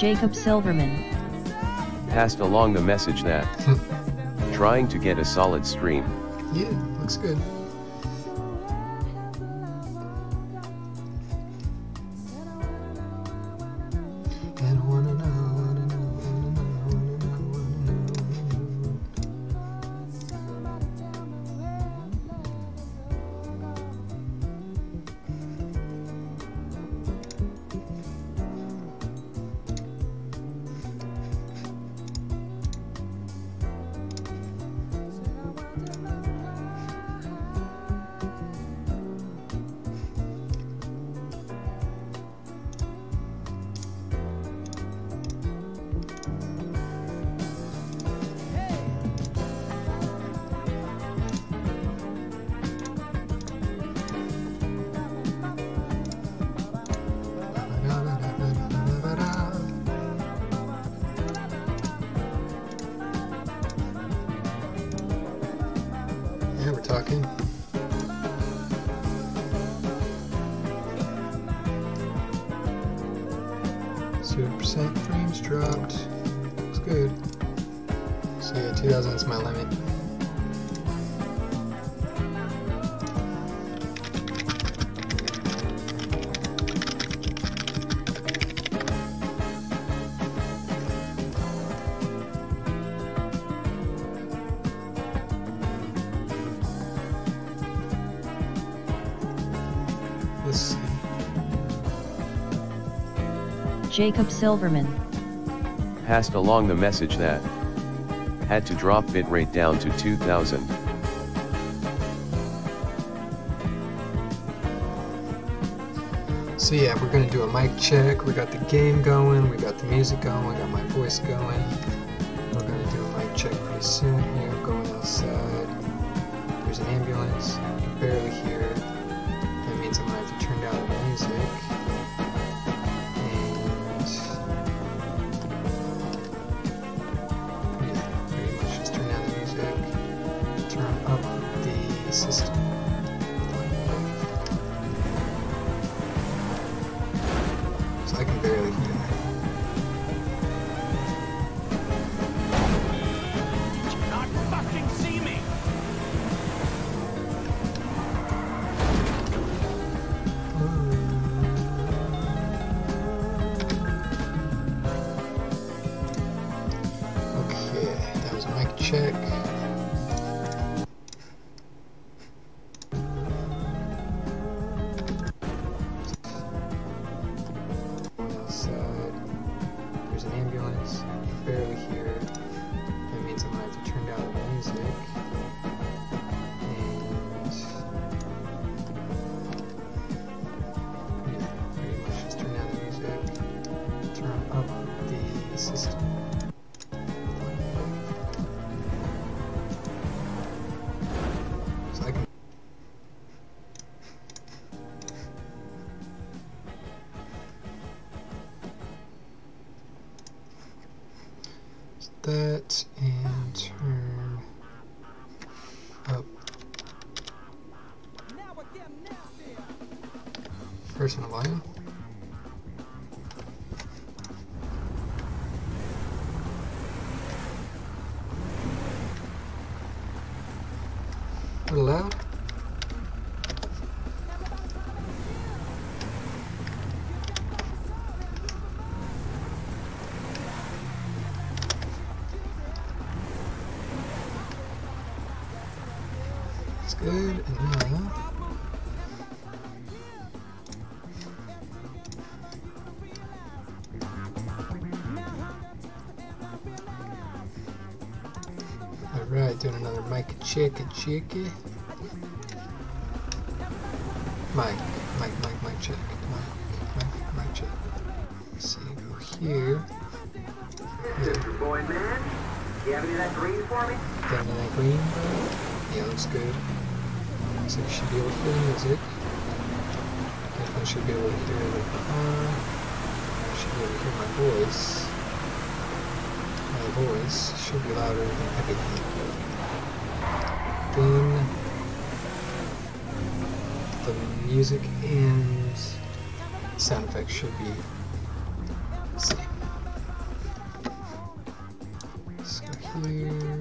Jacob Silverman. Passed along the message that hmm. trying to get a solid stream. Yeah, looks good. Jacob Silverman. Passed along the message that had to drop bitrate down to 2000. So yeah, we're gonna do a mic check. We got the game going, we got the music going, we got my voice going. We're gonna do a mic check pretty soon here, going outside. There's an ambulance, I can barely hear up personal volume. A little another mic check checky. Mic, mic, mic, mic check. Mic, mic, mic check. Let's see, go here. Man, you have any of that green for me? Down to that green. Yeah, looks good. So you should be able to hear the music. Definitely should be able to hear the car. I should be able to hear my voice. My voice should be louder than everything. music and sound effects should be Let's go here,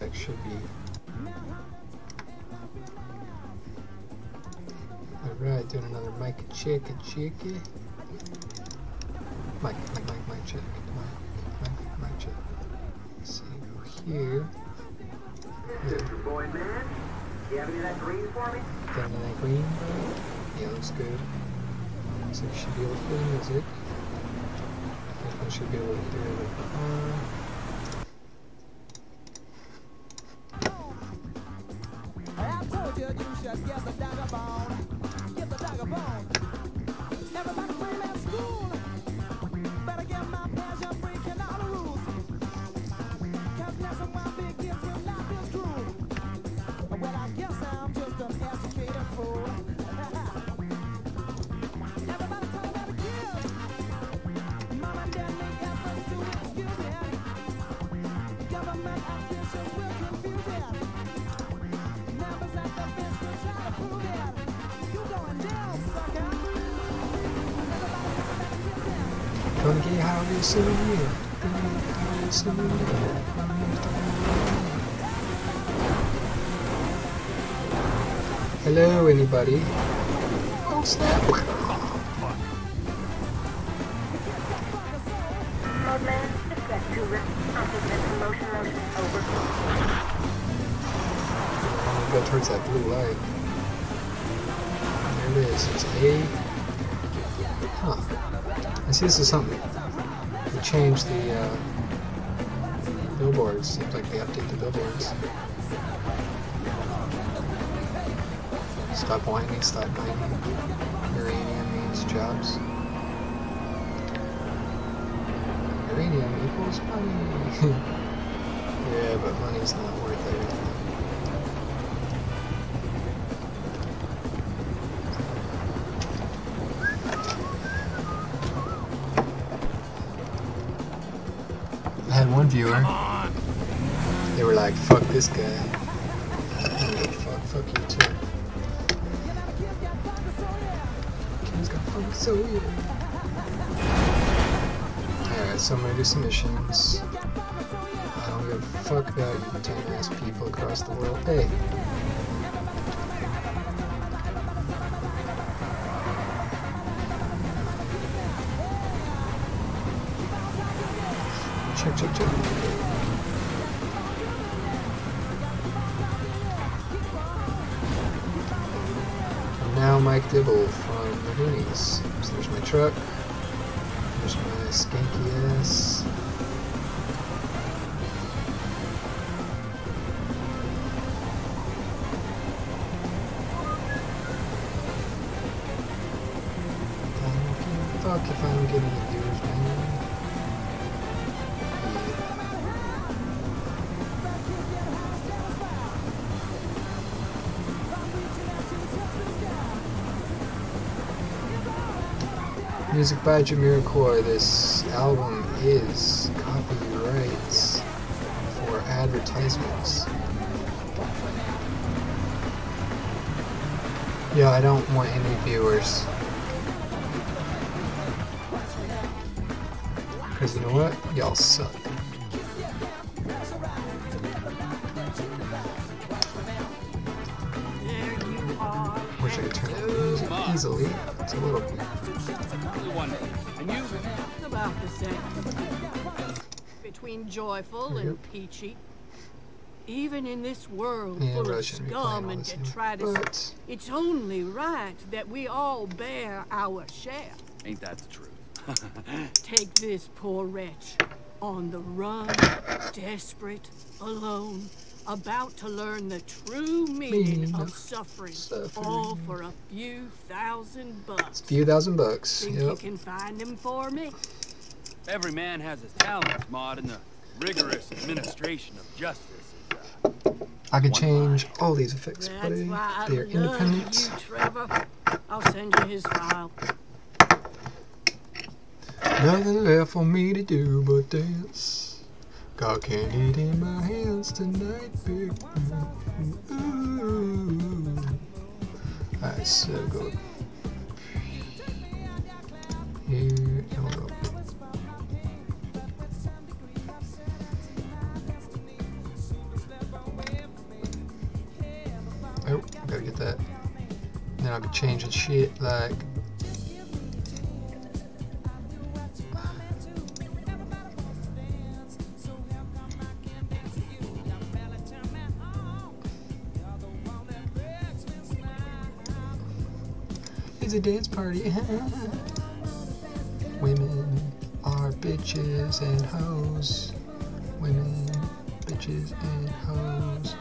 that should be. Alright, doing another mic check, check. You have any of that green for me? Got any of that green? Yeah, looks good. Looks like you should be able to hear the music. I think I should be able to hear the car. I told you you should get the dagger bone. Anybody? Oh, snap. Go towards that blue light. There it is. It's A. Huh. I see this is something. They changed the uh, billboards. Seems like they update the billboards. Stop whining, stop. Uranium means jobs. Uranium equals money. yeah, but money's not worth everything. I had one viewer. They were like, "Fuck this guy." Like, fuck, fuck you so weird. Alright, so I'm gonna do some missions. I don't give a fuck about you ten ass people across the world. Hey. Check, check, check. Now Mike Dibble from the Hoonies. There's my truck. There's my skanky ass. Music by Jamiroquai. This album is copyrights for advertisements. Yeah, I don't want any viewers. Because you know what? Y'all suck. About the same. Between joyful and peachy. Even in this world Yeah, full really of shouldn't be playing scum and this here. detritus, But it's only right that we all bear our share. Ain't that the truth? Take this poor wretch on the run, desperate, alone, about to learn the true meaning Meaning of of suffering, suffering. all for a few thousand bucks. A few thousand bucks. Think you can find them for me? Every man has his talents, Maude, and the rigorous administration of justice is, uh, I could One change all these effects, That's buddy. why I They are love independent. you, Trevor. I'll send you his file. Nothing left for me to do but dance. Got candy in my hands tonight, big. Ooh. Alright, so go here and we'll go I be changing shit like. It's a dance party. Women are bitches and hoes. Women, bitches and hoes.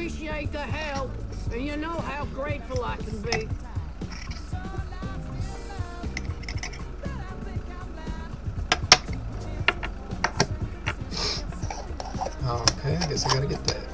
Appreciate the help, and you know how grateful I can be. Okay, I guess I gotta get that.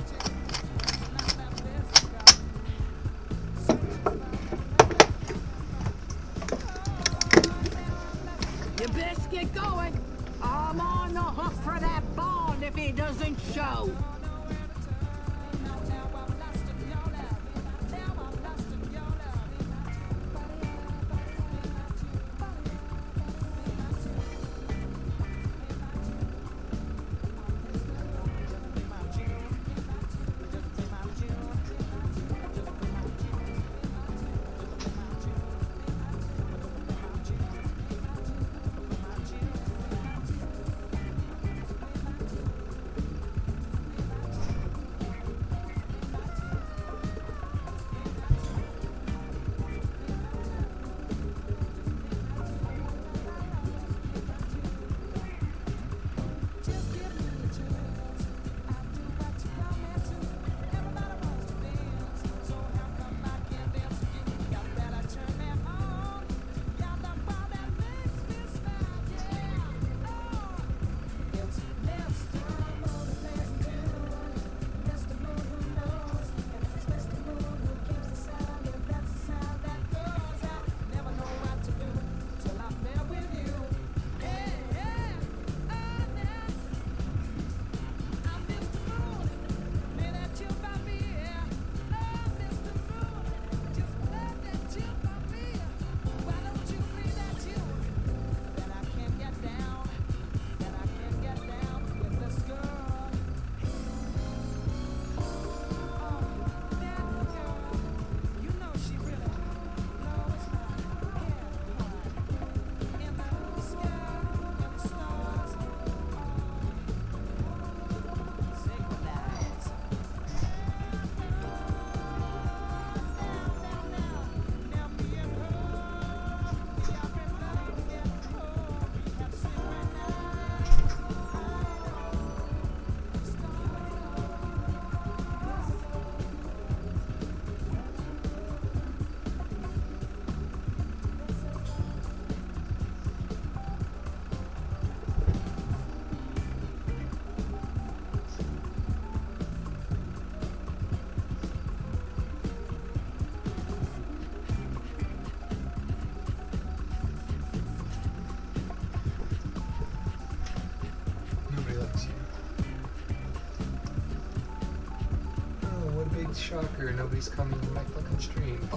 Coming to my fucking stream.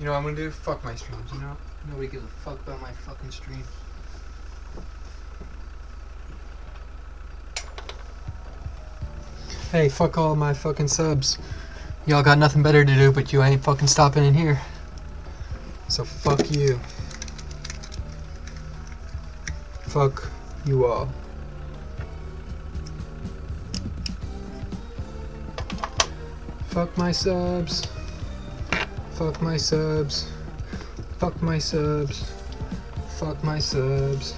You know I'm gonna do? Fuck my streams, you know? Nobody gives a fuck about my fucking stream. Hey, fuck all my fucking subs. Y'all got nothing better to do, but you ain't fucking stopping in here. So fuck you. Fuck you all. Fuck my subs. Fuck my subs. Fuck my subs. Fuck my subs.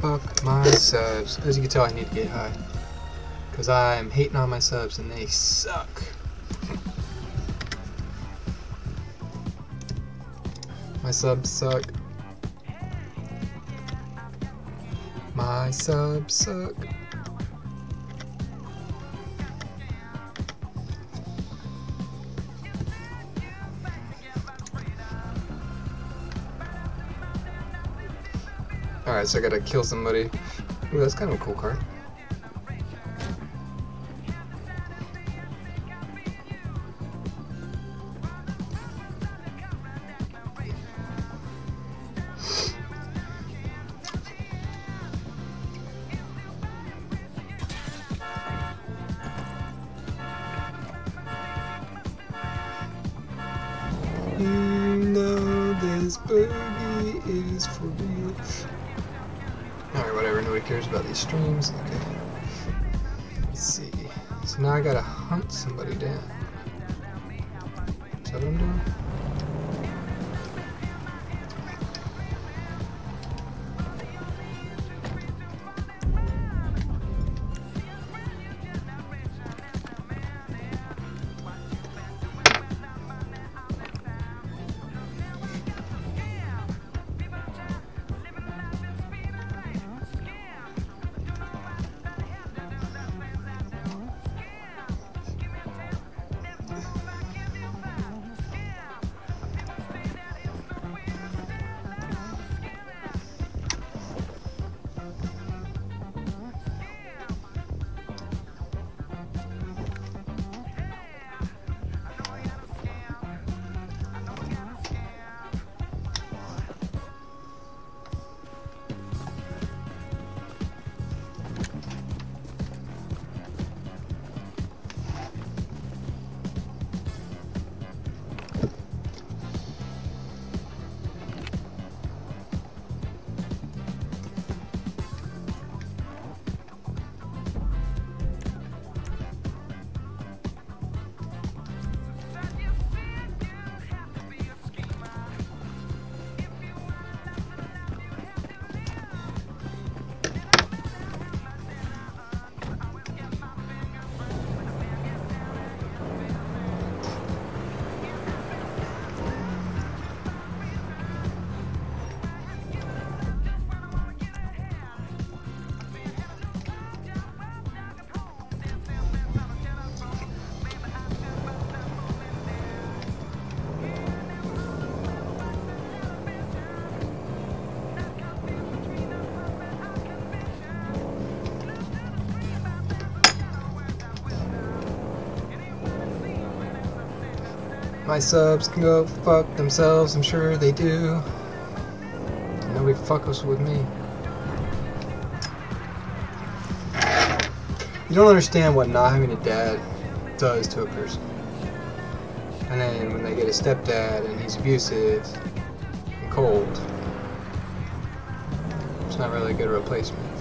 Fuck my subs. As you can tell, I need to get high. Because I'm hating on my subs and they suck. My subs suck. My subs suck. Alright, so I gotta kill somebody. Ooh, that's kind of a cool card. Cares about these streams. Okay. Let's see. So now I gotta hunt somebody down. My subs can go fuck themselves, I'm sure they do. Nobody fucks with me. You don't understand what not having a dad does to a person. And then when they get a stepdad and he's abusive and cold, it's not really a good replacement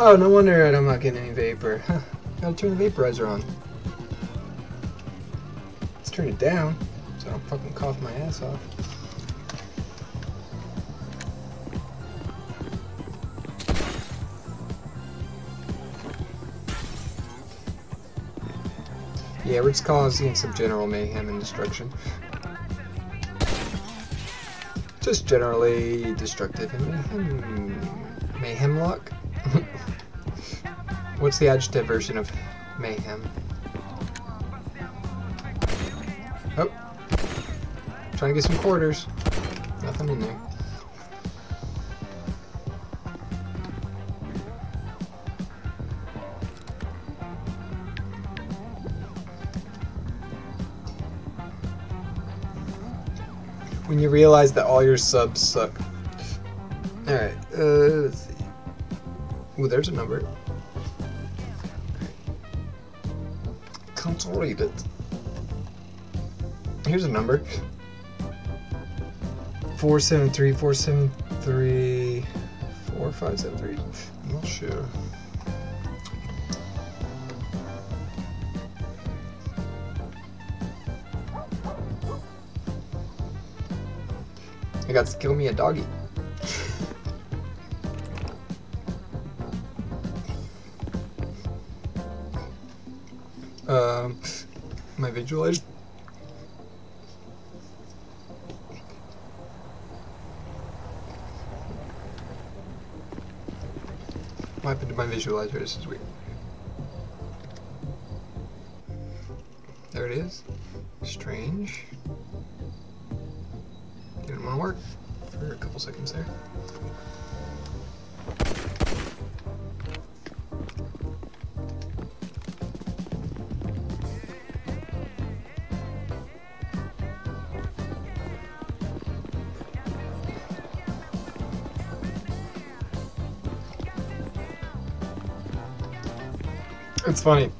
Oh, no wonder I'm not getting any vapor. Huh. Gotta turn the vaporizer on. Let's turn it down so I don't fucking cough my ass off. Yeah, we're just causing some general mayhem and destruction. Just generally destructive and mayhem. Mayhem luck? What's the adjective version of mayhem? Oh. Trying to get some quarters. Nothing in there. When you realize that all your subs suck. Alright, uh, let's see. Ooh, there's a number. can't read it. Here's a number. 473, 473, 4573. I'm not sure. I got to kill me a doggy. Visualizer. What happened to my visualizer? This is weird. There it is. Strange. Didn't want to work for a couple seconds there. It's funny.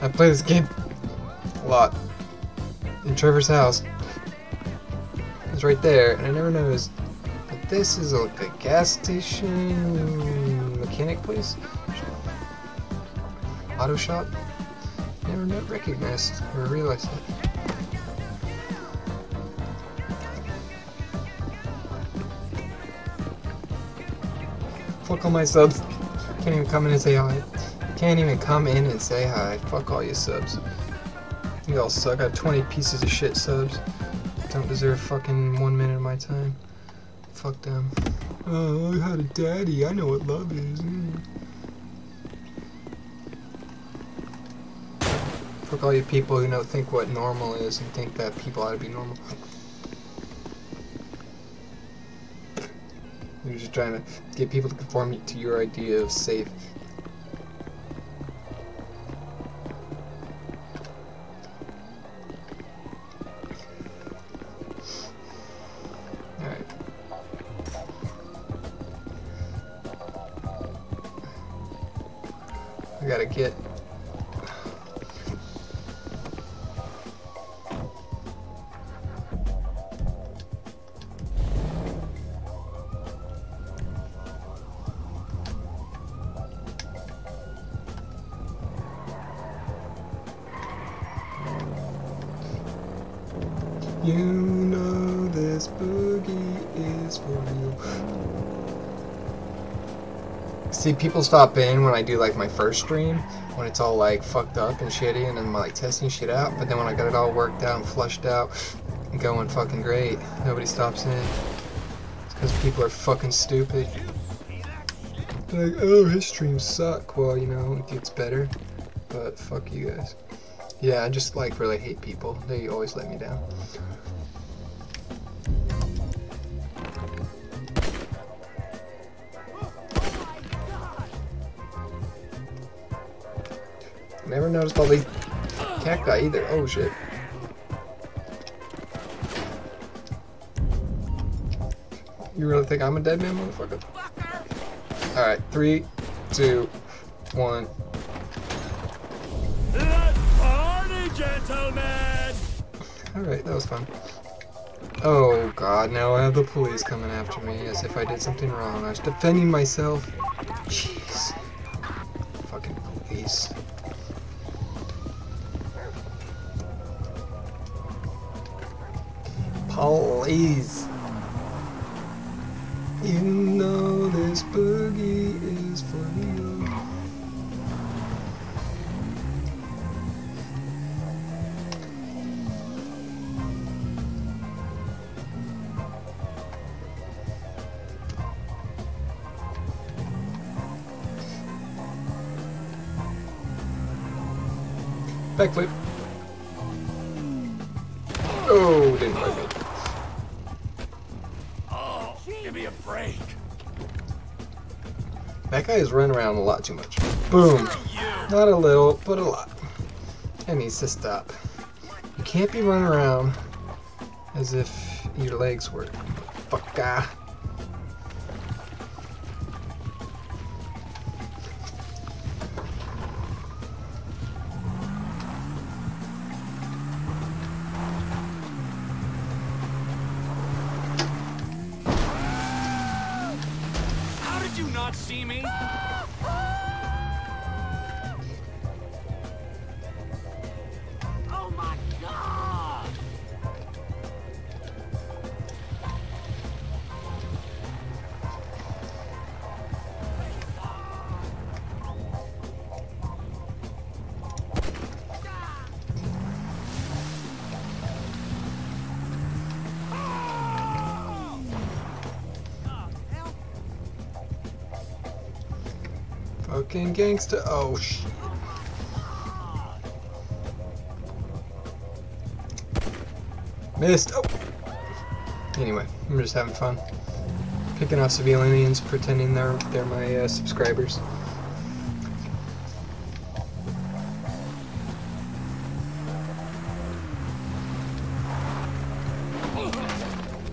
I play this game a lot in Trevor's house. It's right there, and I never noticed. But this is like a gas station mechanic place, auto shop. Never not recognized or realized it. Fuck all my subs. Can't even come in and say hi. Can't even come in and say hi. Fuck all you subs. You all suck. I have 20 pieces of shit subs. Don't deserve fucking one minute of my time. Fuck them. Oh, I had a daddy. I know what love is. Mm. Fuck all you people who know think what normal is and think that people ought to be normal. You're just trying to get people to conform to your idea of safe. People stop in when I do like my first stream, when it's all like fucked up and shitty, and I'm like testing shit out. But then when I got it all worked out and flushed out, going fucking great, nobody stops in. It's because people are fucking stupid. They're like, oh, his streams suck. Well, you know, it gets better. But fuck you guys. Yeah, I just like really hate people. They always let me down. Noticed all these cacti either. Oh shit. You really think I'm a dead man, motherfucker? Alright, three, two, one. Let's party, gentlemen! Alright, that was fun. Oh god, now I have the police coming after me as if I did something wrong. I was defending myself. Police. That guy running around a lot too much. Boom. Not a little, but a lot. That needs to stop. You can't be running around as if your legs were fuck ah. Fucking gangsta. Oh shit. Missed. Oh. Anyway, I'm just having fun. Picking off civilians, pretending they're they're my uh, subscribers.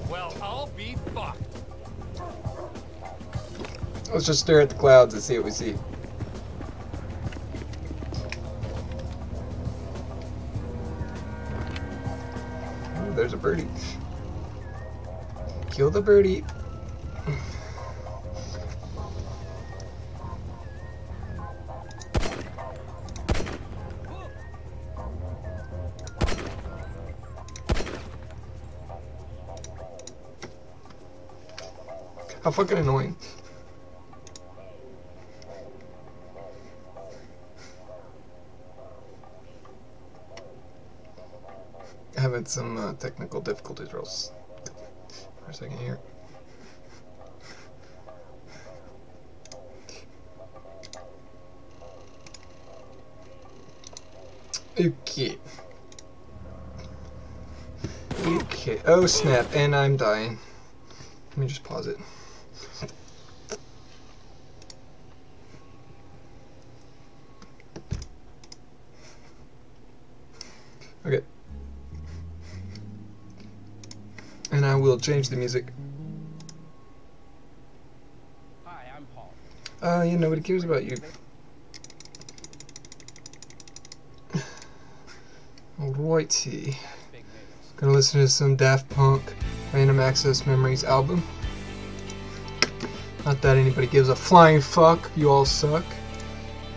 Well, I'll be fucked. Let's just stare at the clouds and see what we see. The birdie. How fucking annoying. Having some uh, technical difficulties real s- for a second here. Okay. Okay. Oh snap, and I'm dying. Let me just pause it. Okay. And I will change the music. Hi, I'm Paul. Uh, yeah, nobody cares about you. Alrighty. Gonna listen to some Daft Punk Random Access Memories album. Not that anybody gives a flying fuck, you all suck.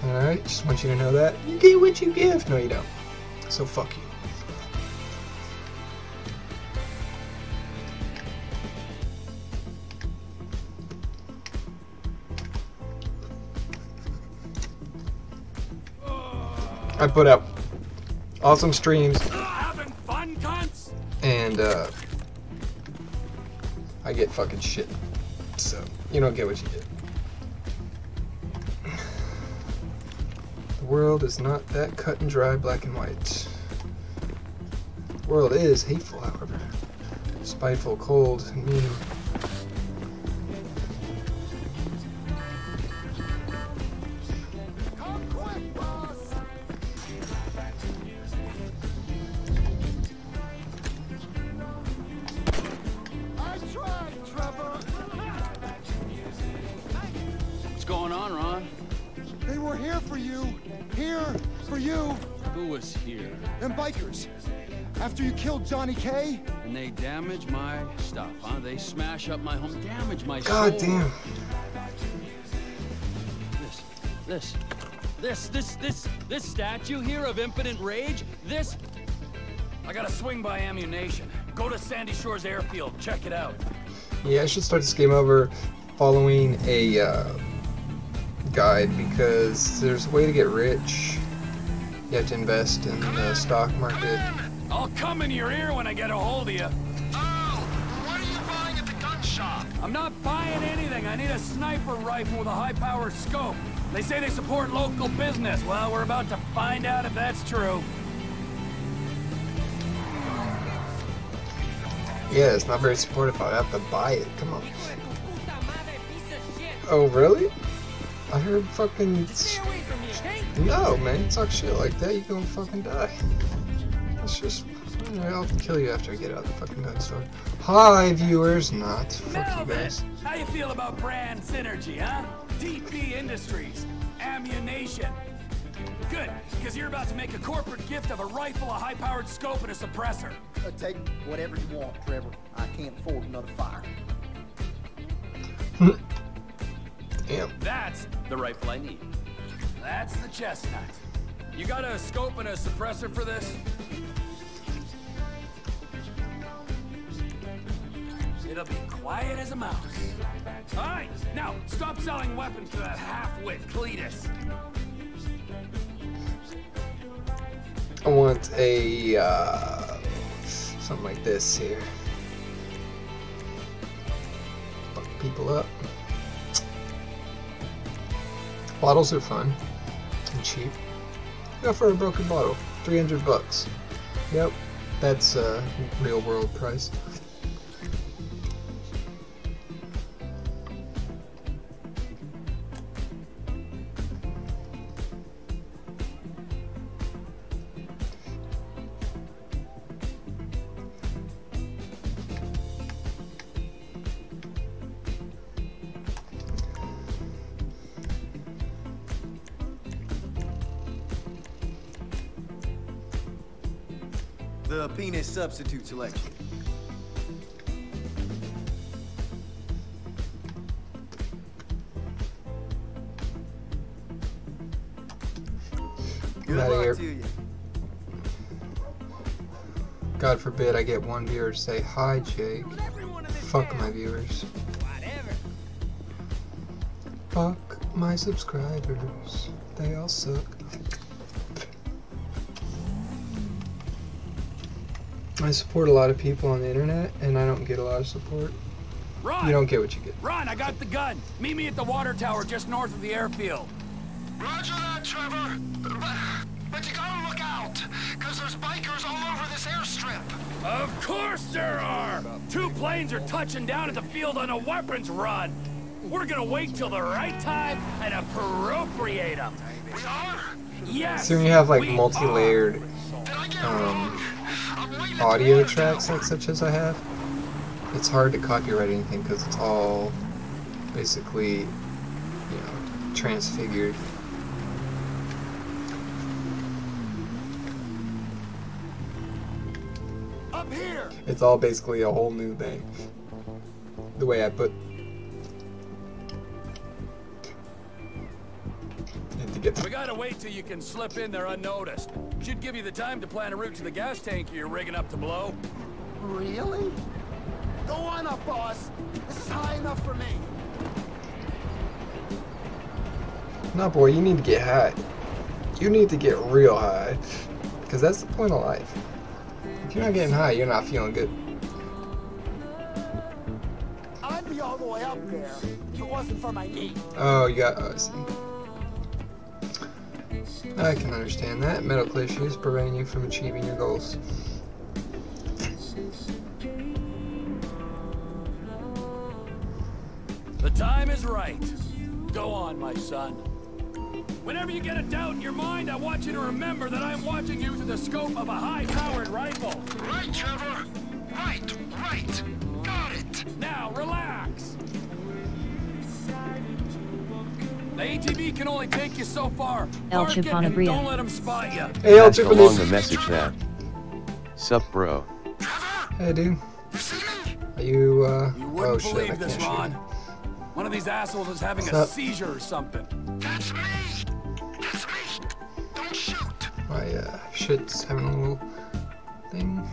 Alright, just want you to know that. You get what you give. No, you don't. So fuck you. Put out awesome streams fun, and uh, I get fucking shit. So you don't get what you get. The world is not that cut and dry, black and white. The world is hateful, however, spiteful, cold, and mean. Smash up my home, damage my God soul. damn. This, this, this, this, this, this statue here of impotent rage, this... I gotta swing by ammunition. Go to Sandy Shores Airfield, check it out. Yeah, I should start this game over following a uh, guide because there's a way to get rich. You have to invest in the stock market. I'll come in your ear when I get a hold of you. I'm not buying anything. I need a sniper rifle with a high-power scope. They say they support local business. Well, we're about to find out if that's true. Yeah, it's not very supportive. I have to buy it. Come on. Oh, really? I heard fucking. No, man, talk shit like that, you're gonna fucking die. Let's just. Alright, I'll kill you after I get out of the fucking gun store. Hi, viewers. Not. Fuck you Melvin, guys. how you feel about brand synergy, huh? TP Industries, ammunition. Good, because you're about to make a corporate gift of a rifle, a high-powered scope, and a suppressor. Uh, take whatever you want, Trevor. I can't afford another fire. Damn. That's the rifle I need. That's the chestnut. You got a scope and a suppressor for this? It'll be quiet as a mouse. All right, now stop selling weapons to that half-wit Cletus. I want a. Uh, something like this here. Fuck people up. Bottles are fun and cheap. Go for a broken bottle, 300 bucks. Yep, that's uh, real world price. Penis substitute selection. Good outta luck here. to you. God forbid I get one viewer to say hi, Jake. Fuck my viewers. Fuck my subscribers. They all suck. I support a lot of people on the internet, and I don't get a lot of support. Run! You don't get what you get. Run! I got the gun. Meet me at the water tower just north of the airfield. Roger that, Trevor. But, but you gotta look out, because there's bikers all over this airstrip. Of course there are! Two planes are touching down at the field on a weapons run. We're gonna wait till the right time and appropriate them. We are? Yes! So when you have like multi-layered Did I um, audio tracks like such as I have, it's hard to copyright anything because it's all basically, you know, transfigured. Up here! It's all basically a whole new thing. The way I put We gotta wait till you can slip in there unnoticed. Should give you the time to plan a route to the gas tank you're rigging up to blow. Really? Go on up, boss. This is high enough for me. No, boy, you need to get high. You need to get real high, because that's the point of life. If you're not getting high, you're not feeling good. I'd be all the way up there if it wasn't for my knee. Oh, you got. Oh, I can understand that. Medical issues preventing you from achieving your goals. The time is right. Go on, my son. Whenever you get a doubt in your mind, I want you to remember that I'm watching you through the scope of a high-powered rifle. Right, Trevor. Right, right. Got it. Now, relax. The ATV can only take you so far. El Park it Chipanabria. Don't let them spot you. Hey, El Passed along the message that. Sup, bro. Hey, dude. you see me? Are you, uh. You oh, wouldn't shit, believe can't this, shoot. Ron. One of these assholes is having a Sup? seizure or something. That's me. That's me. Don't shoot. My, uh, shit's having a little thing.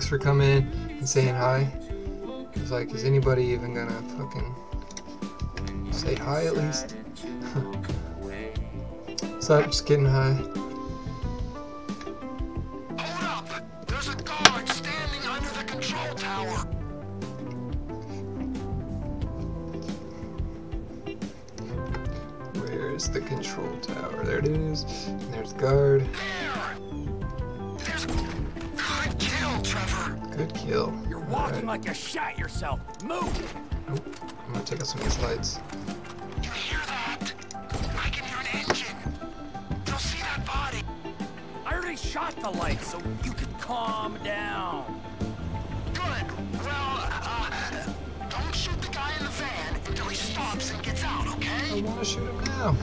Thanks for coming and saying hi. It's like, is anybody even gonna fucking say hi at least? What's up? Just getting high. Hold up. There's a guard standing under the control tower. Where's the control tower? There it is. And there's guard. There. There's kill, Trevor. Good kill. You're walking Alright. like you shot yourself. Move! Nope. I'm gonna take out some of these lights. You hear that? I can hear an engine. You'll see that body. I already shot the lights, so you can calm down. Good. Well, uh, don't shoot the guy in the van until he stops and gets out, okay? I wanna shoot him now.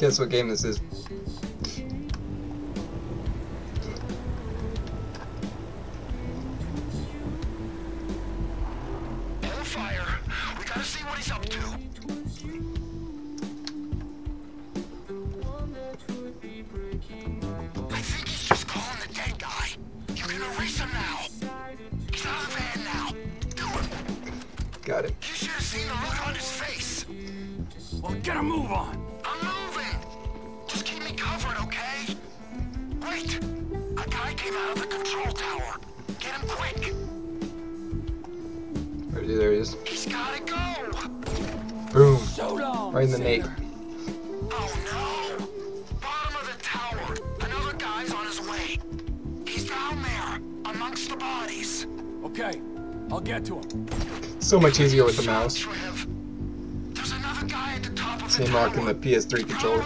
Guess what game this is? Fire. We gotta see what he's up to. I think he's just calling the dead guy. You can erase him now. He's out of the van now. Do it. Got it. You should have seen the look on his face. Well, get a move on. Wait. A guy came out of the control tower. Get him quick. Where is he? There he is. He's gotta go. Boom. So long. Right in the nape. Oh no! Bottom of the tower. Another guy's on his way. He's down there, amongst the bodies. Okay, I'll get to him. So much easier with the mouse. Trev. There's another guy at the top of Same the lock tower. in the PS3 controller.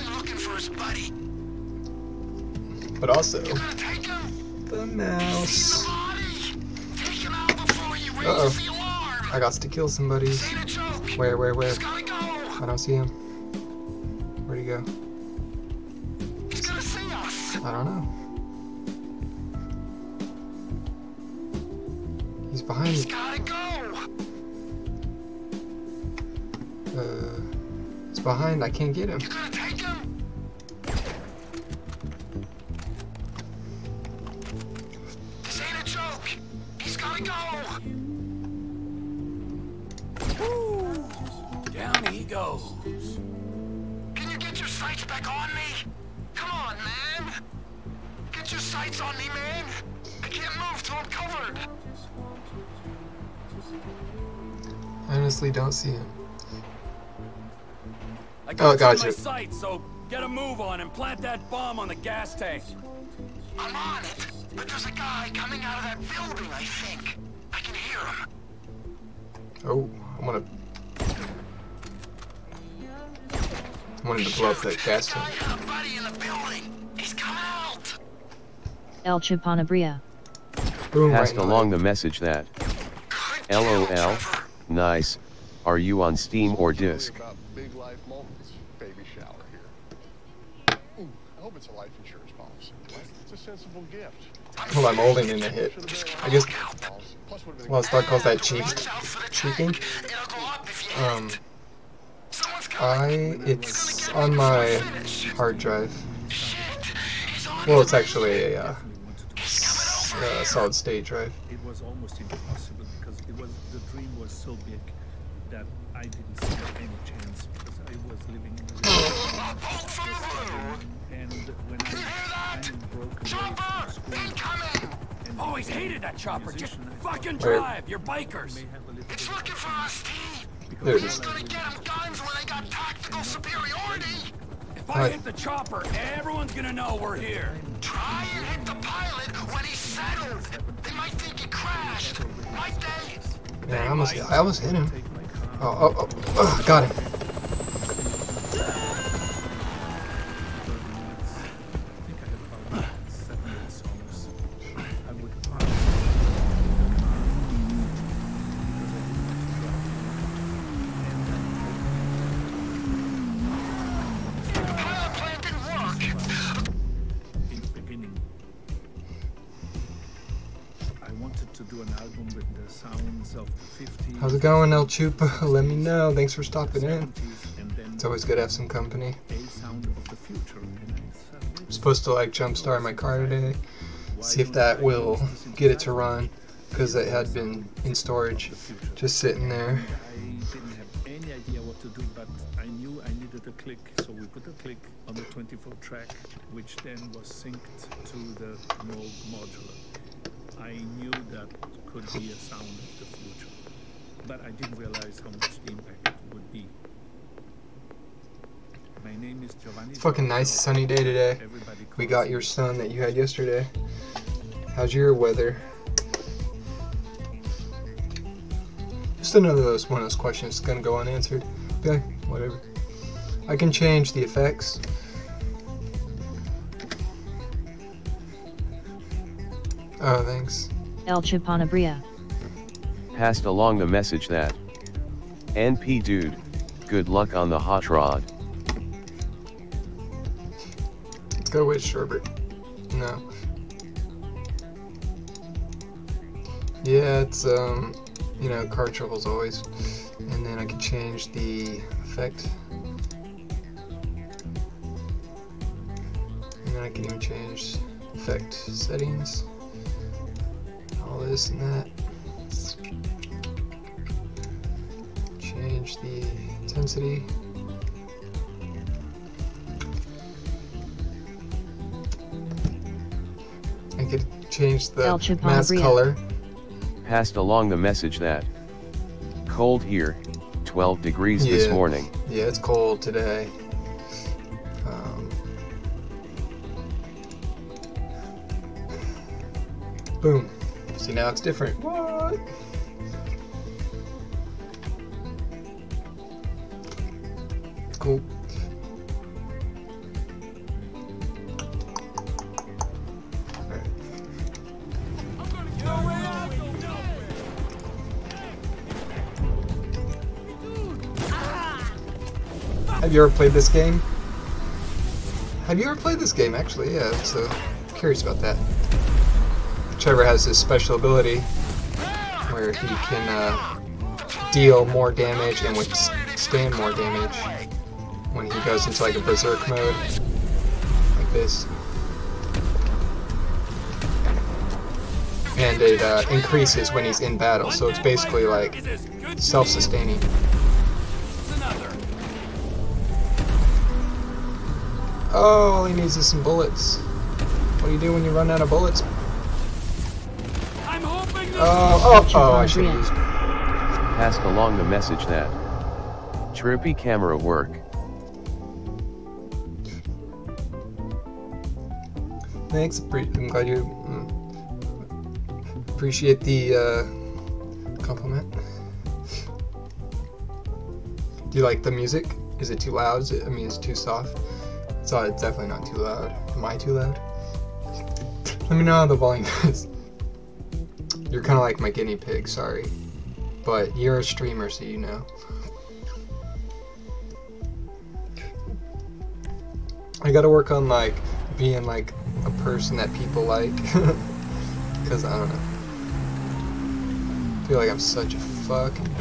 But also, Gonna take him. the mouse. body. Take him out before he raises Uh-oh. I got to kill somebody. This ain't a joke. Where, where, where? He's gotta go. I don't see him. Where'd he go? He's gonna see us. I don't know. He's behind He's me. Uh, he's behind. I can't get him. You gonna take him? Sights back on me? Come on, man. Get your sights on me, man. I can't move till I'm covered. I honestly don't see him. I Oh, got you in gotcha. my sights, so get a move on and plant that bomb on the gas tank. I'm on it. But there's a guy coming out of that building, I think. I can hear him. Oh, I want buddy in the building. He's coming out. El Chapanabria. Boom, Passed in the along leg. the message that, LOL, nice. Are you on Steam or disc? About big life moments. Baby shower here. Ooh, I hope it's a life insurance policy. It's a sensible gift. Hold on, I'm holding in the hit. I guess. Plus would've been Well, Star calls that cheek. Watch out for the Cheeking. tank. It'll go up if you Um, hit. Someone's coming. I. It's on my hard drive. Shit. He's on Well, it's actually a uh, He's coming uh, solid state drive. It was almost impossible because it was the dream was so big that I didn't see any chance because I was living in a A the and when I You that? finally broke away Chopper! from school Incoming! Always hated that chopper. Just musician, I thought fucking drive. You're bikers. may have a little It's bit looking for us, T. because There it We're just gonna get them guns when they got tactical superiority. If I Right. hit the chopper, everyone's gonna know we're here. Try and hit the pilot when he's settled. They might think he crashed. Might they? Yeah, I almost, I almost hit him. take my car. Oh, oh, oh, oh got him. How's it going, El Chupa? Let me know. Thanks for stopping in. 70s, and then It's always good to have some company. I'm supposed to like jumpstart my car today. See if that will get it to run. Because it had been in storage, just sitting there. I didn't have any idea what to do, but I knew I needed a click, so we put a click on the 24 track, which then was synced to the Moog modular. I knew that could be a sound but I didn't realize how much the impact it would be. My name is Giovanni. It's fucking nice sunny day today. We got your sun that you had yesterday. How's your weather? Just another those one of those questions that's gonna go unanswered. Okay, whatever. I can change the effects. Oh, thanks. El Chapanabria. Passed along the message that, NP dude, good luck on the hot rod. Let's go with Sherbert. No. Yeah, it's um, you know, car troubles always. And then I can change the effect. And then I can even change effect settings. All this and that. Intensity. I could change the El mask color. Passed along the message that cold here, 12 degrees this morning. Yeah, it's cold today. Um, boom. See, now it's different. What? You ever played this game? Have you ever played this game, actually? Yeah, so curious about that. Trevor has this special ability where he can uh, deal more damage and withstand more damage when he goes into like a berserk mode, like this. And it uh, increases when he's in battle, so it's basically like self-sustaining. All he needs is some bullets. What do you do when you run out of bullets? Oh, oh, oh, I should have used. Passed along the message that trippy camera work. Thanks, I'm glad you mm, appreciate the uh, compliment. Do you like the music? Is it too loud? Is it, I mean, is it too soft? Uh, it's definitely not too loud. Am I too loud? Let me know how the volume is. You're kind of like my guinea pig, sorry. But you're a streamer, so you know. I gotta work on like being like a person that people like. Because I don't know. I feel like I'm such a fucking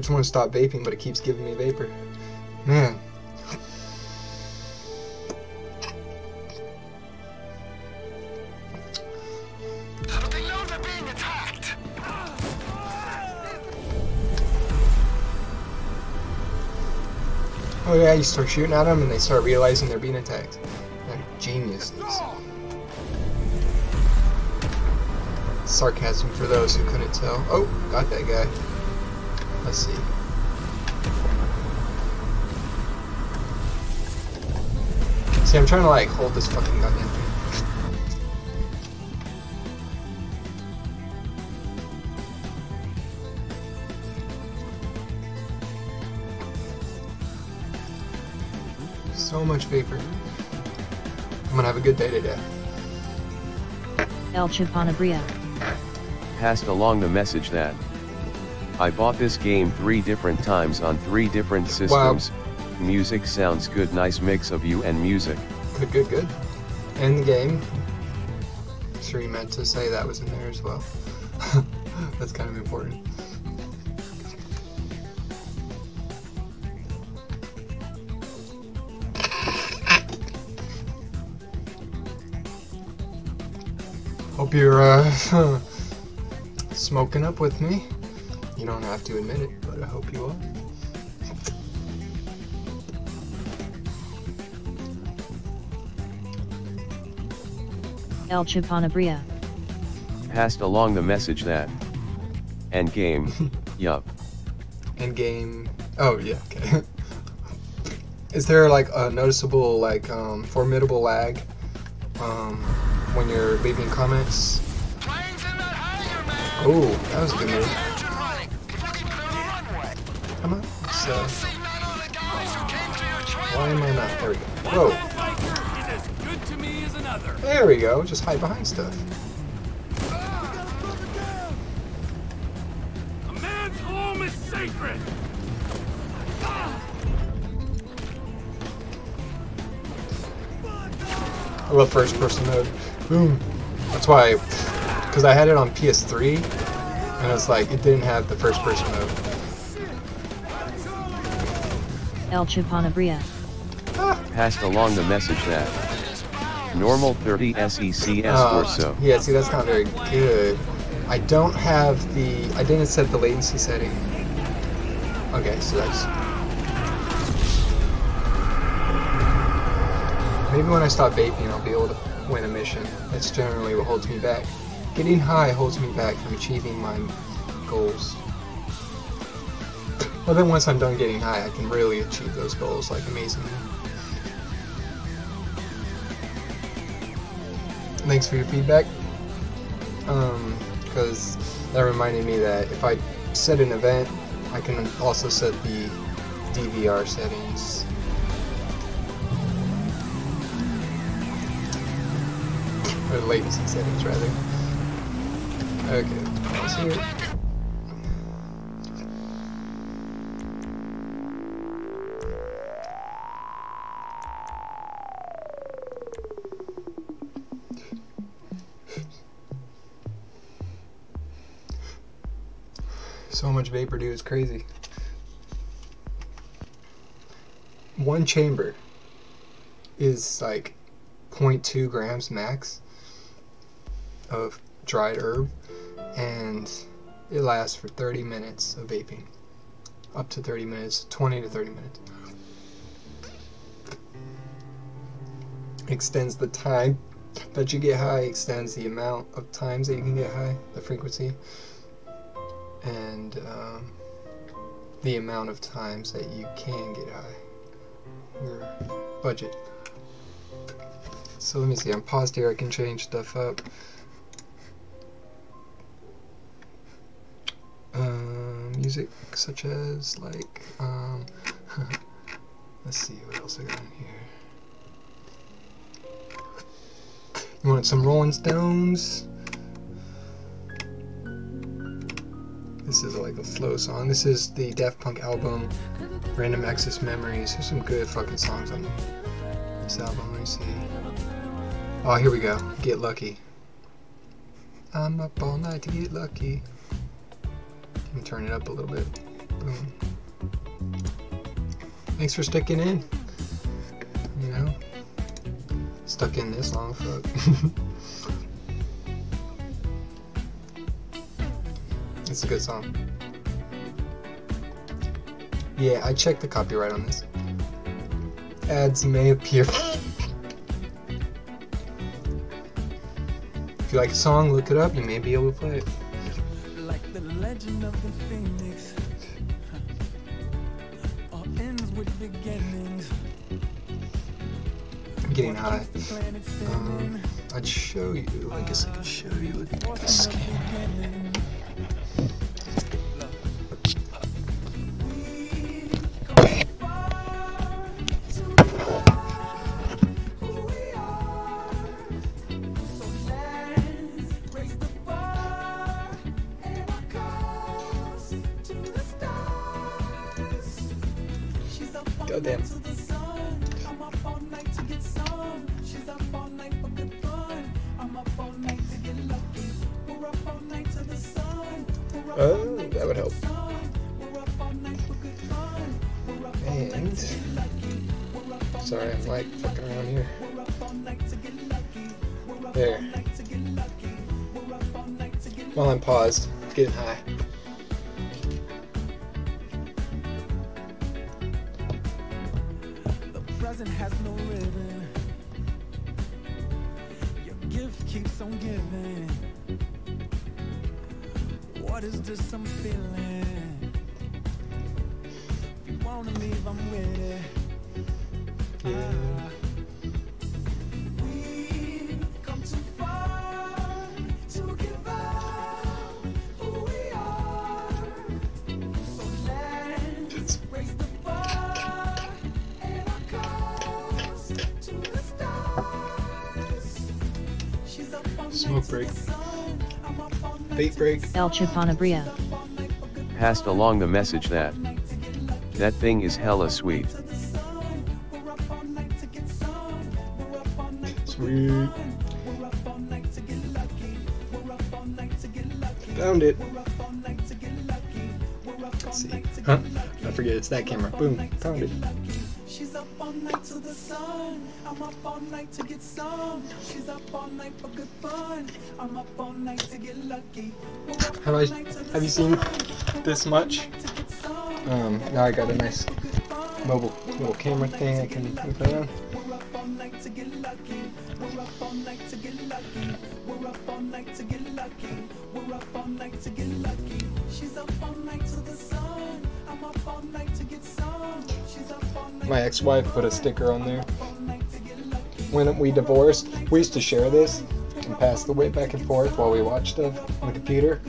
just want to stop vaping, but it keeps giving me vapor. Man. Oh yeah, you start shooting at them and they start realizing they're being attacked. They're geniuses. Sarcasm for those who couldn't tell. Oh, got that guy. Let's see. See, I'm trying to like hold this fucking gun in. So much vapor. I'm gonna have a good day today. El Chaponabria. Passed along the message that I bought this game three different times on three different systems. Wow. Music sounds good, nice mix of you and music. Good, good, good. And the game. Sure, you meant to say that was in there as well. That's kind of important. Hope you're uh, smoking up with me. You don't have to admit it, but I hope you are. El Chaponabria. Passed along the message that end game, yup. End game. Oh yeah. Okay. Is there like a noticeable like um, formidable lag um, when you're leaving comments? Oh, that was a good move. So, why am I not? There we go. Whoa. Is as good to me as another. There we go. Just hide behind stuff. A man's home is sacred. I love first person mode. Boom. That's why, because I had it on PS3, And it's like, it didn't have the first person mode. El Chapanabria. Passed along the message that normal 30 SECS Uh, or so. Yeah, see, that's not very good. I don't have the. I didn't set the latency setting. Okay, so that's. Maybe when I stop vaping, I'll be able to win a mission. That's generally what holds me back. Getting high holds me back from achieving my goals. But then once I'm done getting high, I can really achieve those goals like amazingly. Thanks for your feedback. Um, because that reminded me that if I set an event, I can also set the DVR settings. Or latency settings, rather. Okay, vapor, dude. It's crazy. One chamber is like 0.2 grams max of dried herb, and it lasts for 30 minutes of vaping. Up to 30 minutes, 20 to 30 minutes. Extends the time that you get high, extends the amount of times that you can get high, the frequency and um, the amount of times that you can get high. Your budget. So let me see, I'm paused here, I can change stuff up. Um, music such as like, um, let's see what else I got in here. You want some Rolling Stones? This is like a slow song. This is the Daft Punk album, Random Access Memories. There's some good fucking songs on this album. Let me see. Oh, here we go. Get Lucky. I'm up all night to get lucky. Me turn it up a little bit. Boom. Thanks for sticking in. You know? Stuck in this long, fuck. It's a good song. Yeah, I checked the copyright on this. Ads may appear. if you like a song, look it up. You may be able to play it. Like the legend of the phoenix. All ends with beginnings. I'm getting high. Um, I'd show you. I guess I could show you the scan. Night El Chapanabria. Passed along the message that that thing is hella sweet. Sweet. Found it. Let's see. Huh? I forget it's that camera. Boom. Found it. All night to the sun. I'm up all night to get some. She's up all night for good fun. I'm up all night to get lucky. Have I have you seen this much? Um, now I got a nice mobile little camera thing I can move around. My ex-wife put a sticker on there. When we divorced, we used to share this and pass the weight back and forth while we watched on the computer.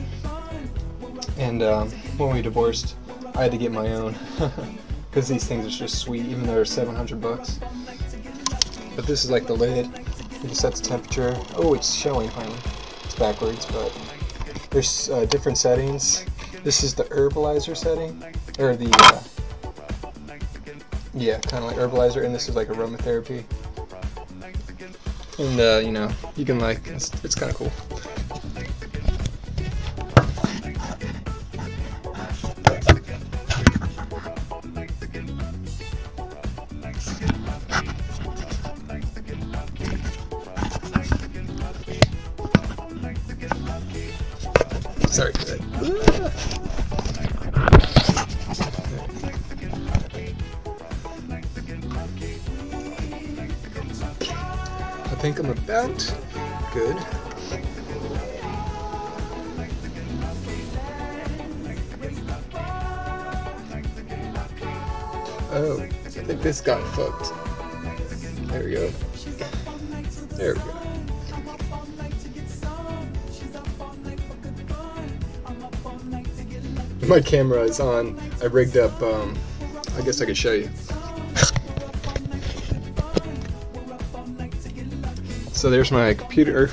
And um, when we divorced, I had to get my own because these things are just sweet, even though they're 700 bucks. But this is like the lid. It just the temperature. Oh, it's showing finally. It's backwards, but there's uh, different settings. This is the herbalizer setting, or the uh, yeah, kind of like herbalizer, and this is like aromatherapy. And uh, you know, you can like it's, it's kind of cool. Oh, I think this got fucked. There we go. There we go. My camera is on. I rigged up, um, I guess I could show you. So there's my computer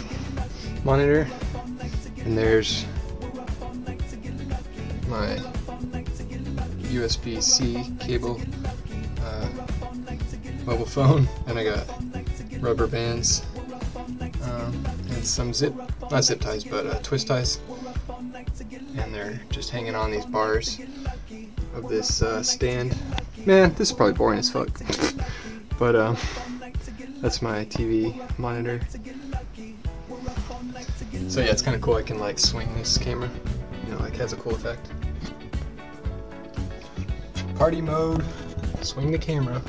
monitor, and there's my USB-C cable mobile phone, and I got rubber bands um, and some zip, not zip ties, but uh, twist ties, and they're just hanging on these bars of this uh, stand. Man, this is probably boring as fuck, but um. That's my TV monitor. So yeah, it's kind of cool. I can like swing this camera. You know, like has a cool effect. Party mode. Swing the camera.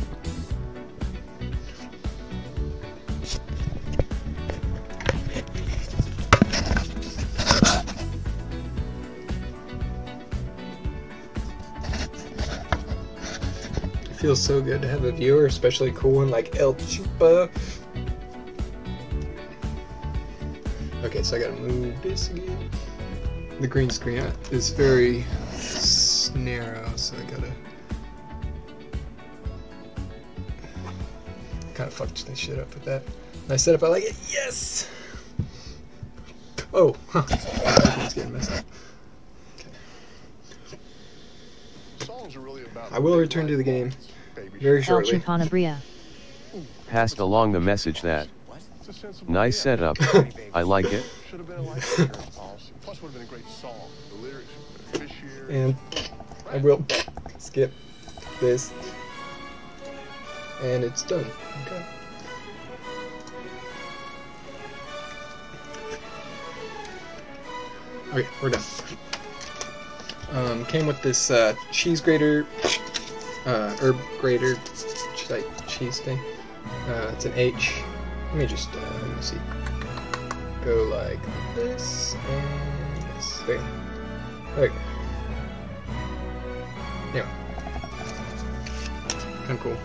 Feels so good to have a viewer, especially cool one like El Chupa. Okay, so I gotta move this again. The green screen is very narrow, so I gotta kind of fucked this shit up with that. Nice setup, I like it. Yes. Oh, huh. it's getting messed up. Songs are really about I will return to the game very El shortly. Chupanabria. Passed along the message that. Nice setup. I like it. Should have been a life insurance. Plus, would have been a great song. The lyrics were beneficiary. and I will skip this and it's done okay okay we're done um, came with this uh, cheese grater uh, herb grater like cheese thing uh, it's an H let me just uh, let me see go like this and this there yeah. Kind of cool.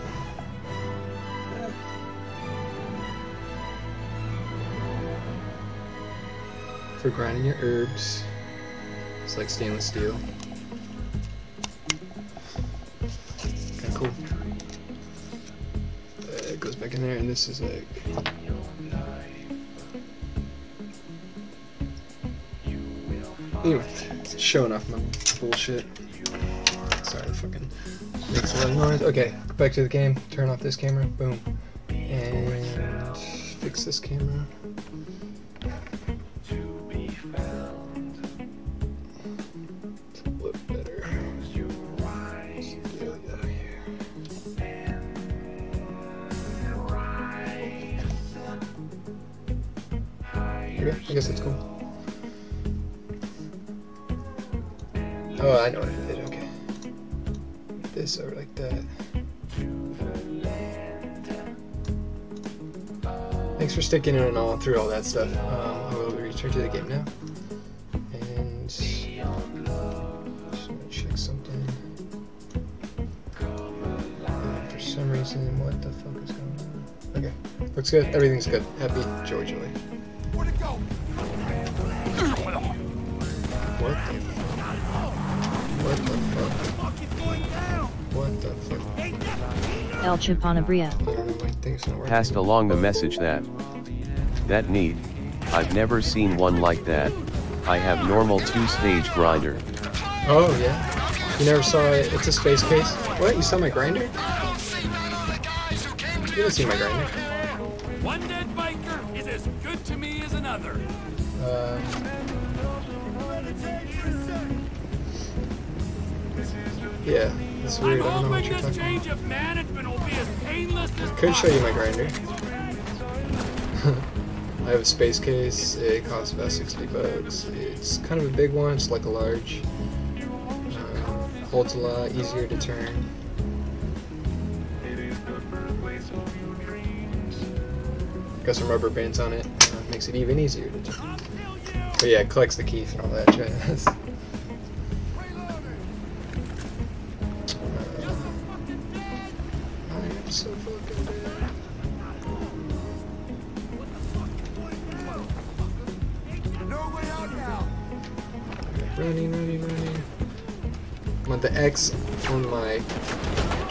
For grinding your herbs. It's like stainless steel. Cool. Uh, it goes back in there, and this is like. Anyway, showing off my bullshit. Sorry, fucking makes a lot of noise. Okay, back to the game. Turn off this camera. Boom. And fix this camera. Oh, I know what I did. Okay. This or like that. Thanks for sticking in and all through all that stuff. Um, I will return to the game now. And check something. Uh, for some reason, what the fuck is going on? Okay, looks good. Everything's good. Happy, joy, joy. El Chupanabria. I don't know, my thing's not working. Passed along the message that. That neat. I've never seen one like that. I have normal two-stage grinder. Oh, yeah. You never saw it? It's a space case. What? You saw my grinder? You didn't see my grinder. One dead biker is as good to me as another. Uh, yeah, I'm weird. I don't know what hoping you're this talking change of management will be as painless as I Could show you my grinder. I have a space case. It costs about 60 bucks. It's kind of a big one. It's like a large. Um, holds a lot, easier to turn. Got some rubber bands on it. Uh, makes it even easier to turn. But yeah, it collects the keys and all that jazz.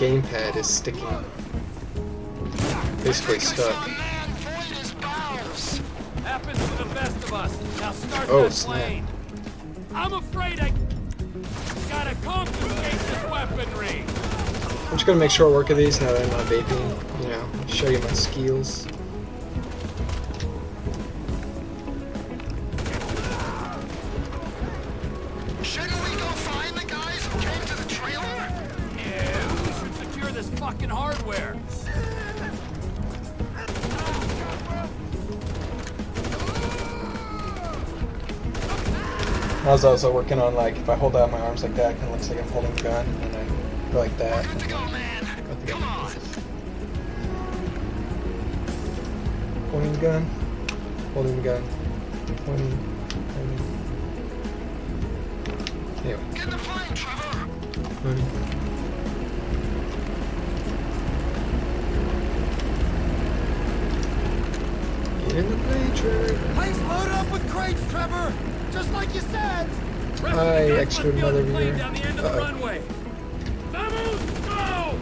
gamepad is sticking. Basically stuck. happens to the best of us. Now start Oh, snap. plane. I'm afraid I gotta confiscate this weaponry. I'm just gonna make short work of these now that I'm not vaping. You know, show you my skills. Also working on like if I hold out my arms like that, it kind of looks like I'm holding a gun, and I go like that. Go, man. The gun. on. Pointing the gun, holding the gun, pointing, pointing. Anyway, Get in the plane, Trevor. Get in the plane, Trevor. Plane's loaded up with crates, Trevor. Just like you said. Hi, extra must be mother plane down the end of Uh-oh. runway. Vamos, go!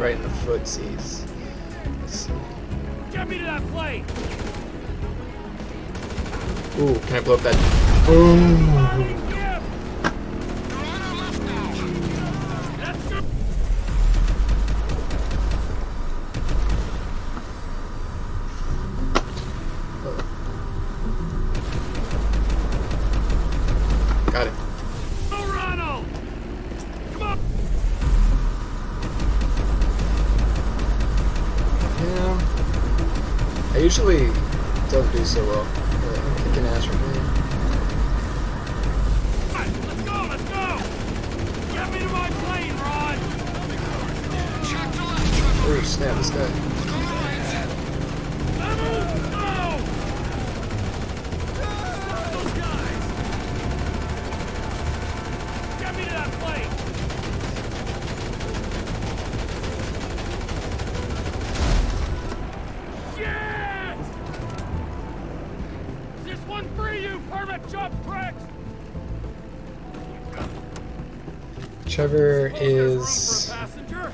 right in the footsies. Get me to that plane. Ooh, can I blow up that? Boom! Trevor Suppose there's room is for a passenger?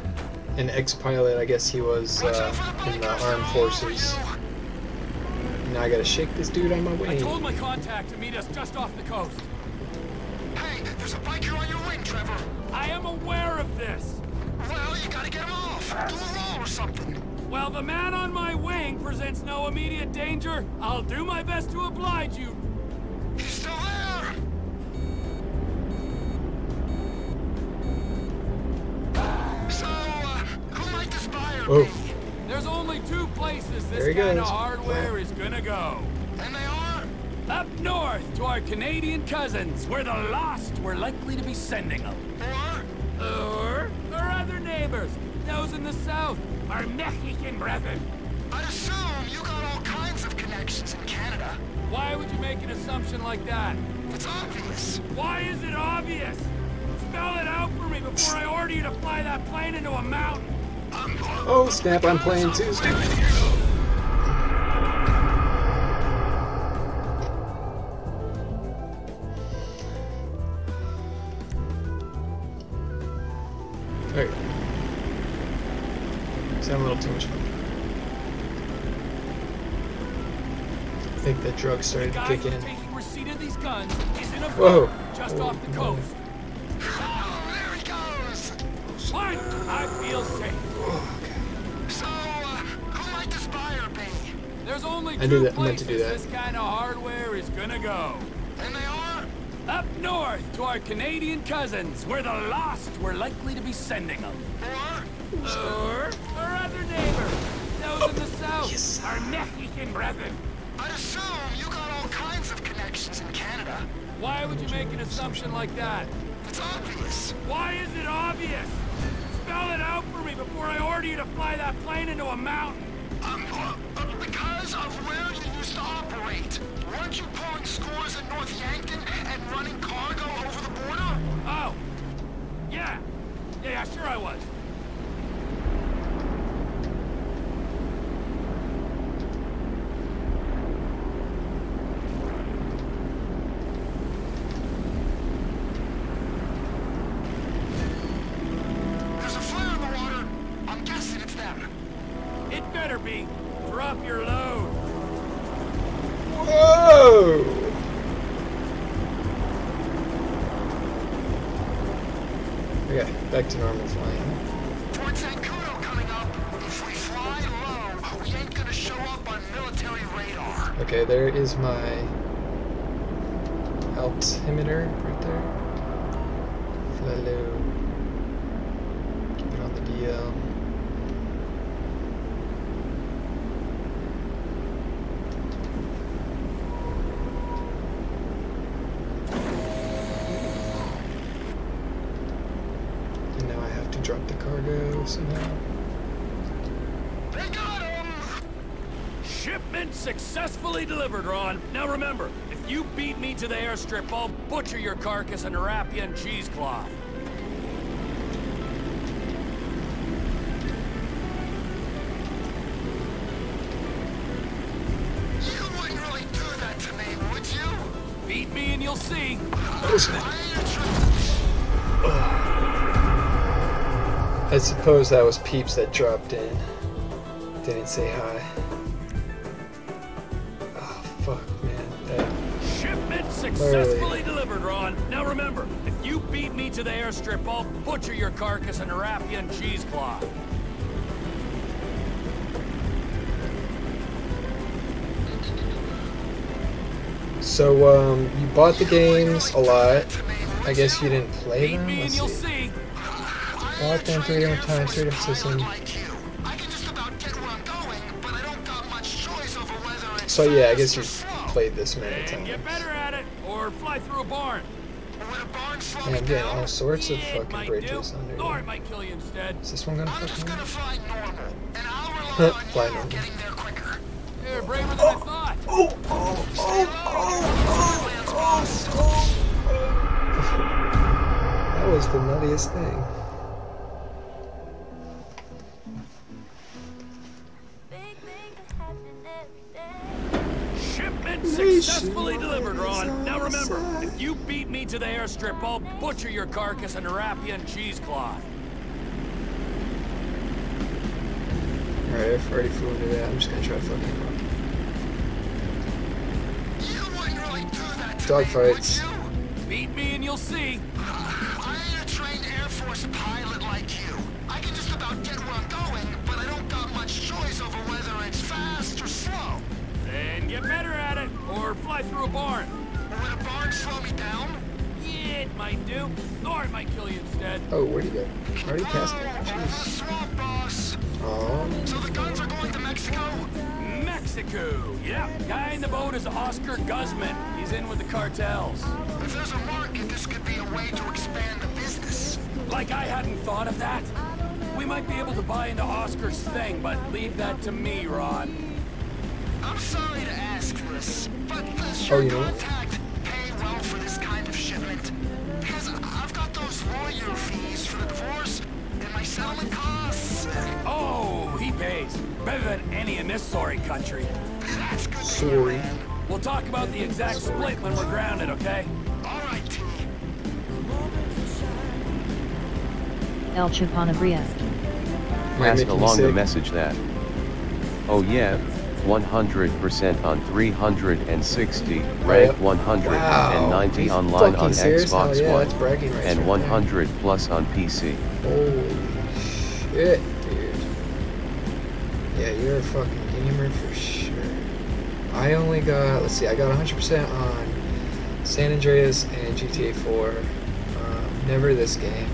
an ex-pilot. I guess he was uh, in the armed forces. Now I gotta shake this dude on my wing. I told my contact to meet us just off the coast. Hey, there's a biker on your wing, Trevor. I am aware of this. Well, you gotta get him off. Do a roll or something. While the man on my wing presents no immediate danger, I'll do my best to oblige you. Whoa. be? There's only two places this kind goes. of hardware is gonna go. And they are? Up north to our Canadian cousins, where the lost were likely to be sending them. Or? Or our other neighbors, those in the south, our Mexican brethren. I'd assume you got all kinds of connections in Canada. Why would you make an assumption like that? It's obvious. Why is it obvious? Spell it out for me before I order you to fly that plane into a mountain. Oh snap! I'm playing too. Stupid. Alright. He's having a little too much fun. I think the drugs started to kick in. taking receipt of these guns is in a Whoa. just Oh, off the no. coast. Oh, there he goes. Fine, I feel I two knew that- I meant to do that. this kind of hardware is gonna go. And they are? Up north to our Canadian cousins, where the lost were likely to be sending them. Or? Or our other neighbor, those in the south, our Mexican brethren. I'd assume you got all kinds of connections in Canada. Why would you make an assumption like that? It's obvious. Why is it obvious? Spell it out for me before I order you to fly that plane into a mountain. Because of where you used to operate. Weren't you pulling scores in North Yankton and running cargo over the border? Oh. Yeah, yeah, sure I was. Cargo somehow. They got him! Shipment successfully delivered, Ron. Now remember, if you beat me to the airstrip, I'll butcher your carcass and wrap you in cheesecloth. Suppose that was Peeps that dropped in. Didn't say hi. Oh, fuck, man. That, Shipment successfully delivered, Ron. Now remember, if you beat me to the airstrip, I'll butcher your carcass and wrap you in cheesecloth. so, um, you bought the games a lot. I guess you didn't play them? Let's see. See. Bought three different times, three different systems. So yeah, I guess you played this many And times. get better at it, or fly through a barn. And I'm getting all sorts of fucking bridges do, under or it might kill you instead. Is this one gonna I'm just fucking gonna fly normal, and I'll rely on fly you normal. getting there quicker. You're braver than I thought. Oh, oh, oh, oh, oh, That was the nuttiest thing. Successfully delivered, Ron. Now remember, if you beat me to the airstrip, I'll butcher your carcass and wrap you in cheesecloth. Alright, I've already flew into that. I'm just gonna try to fucking run. Dogfights. Beat me and you'll see. I ain't a trained Air Force pilot like you. I can just about get where I'm going, but I don't got much choice over whether it's fast or slow. Then get better at it, or fly through a barn. Would a barn slow me down? Yeah, it might do, or it might kill you instead. Oh, where'd he go? Already passed it? Over the swamp, boss. Oh. So the guns are going to Mexico? Mexico. Yeah, guy in the boat is Oscar Guzman. He's in with the cartels. If there's a market, this could be a way to expand the business. Like I hadn't thought of that. We might be able to buy into Oscar's thing, but leave that to me, Ron. I'm sorry to ask this, but does Oh, your you know contact pay well for this kind of shipment? Because I've got those lawyer fees for the divorce and my settlement costs. Oh, he pays. Better than any in this sorry country. That's good. Sorry. We'll talk about the exact split when we're grounded, okay? All right, T. El Chapanabria. Might Passed along the message that. Oh yeah, 100% on 360, rank 190 Wow. online on serious? Xbox yeah, One, rights and right 100 plus on PC. Holy shit, dude. Yeah, you're a fucking gamer for sure. I only got, let's see, I got 100% on San Andreas and GTA 4. Um, never this game.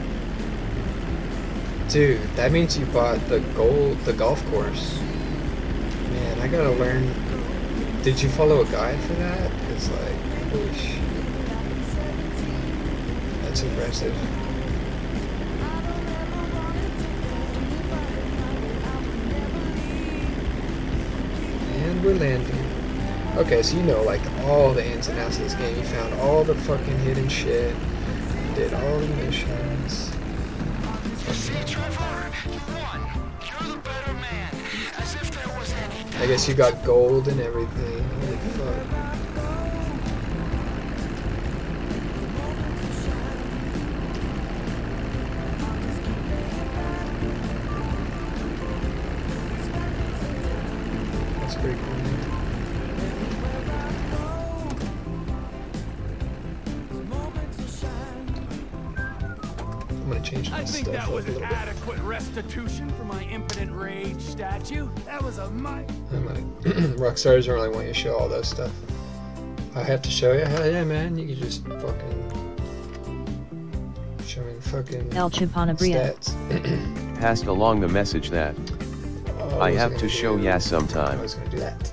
Dude, that means you bought the gold, the golf course. Man, I gotta learn. Did you follow a guide for that? Cause like, holy shit. That's impressive. And we're landing. Okay, so you know like all the ins and outs of this game. You found all the fucking hidden shit. You did all the missions. See, Trevor, you won. You're the better man. I guess you got gold and everything. Was a little bit. adequate restitution for my impotent rage statue. That was a mi- I'm oh like, Rockstar doesn't really want you to show all that stuff. I have to show you? Hell yeah, man. You can just fucking show me the fucking El Chapanabria. stats. Passed along the message that. Oh, I was have gonna to do- show ya I sometime. was gonna do that.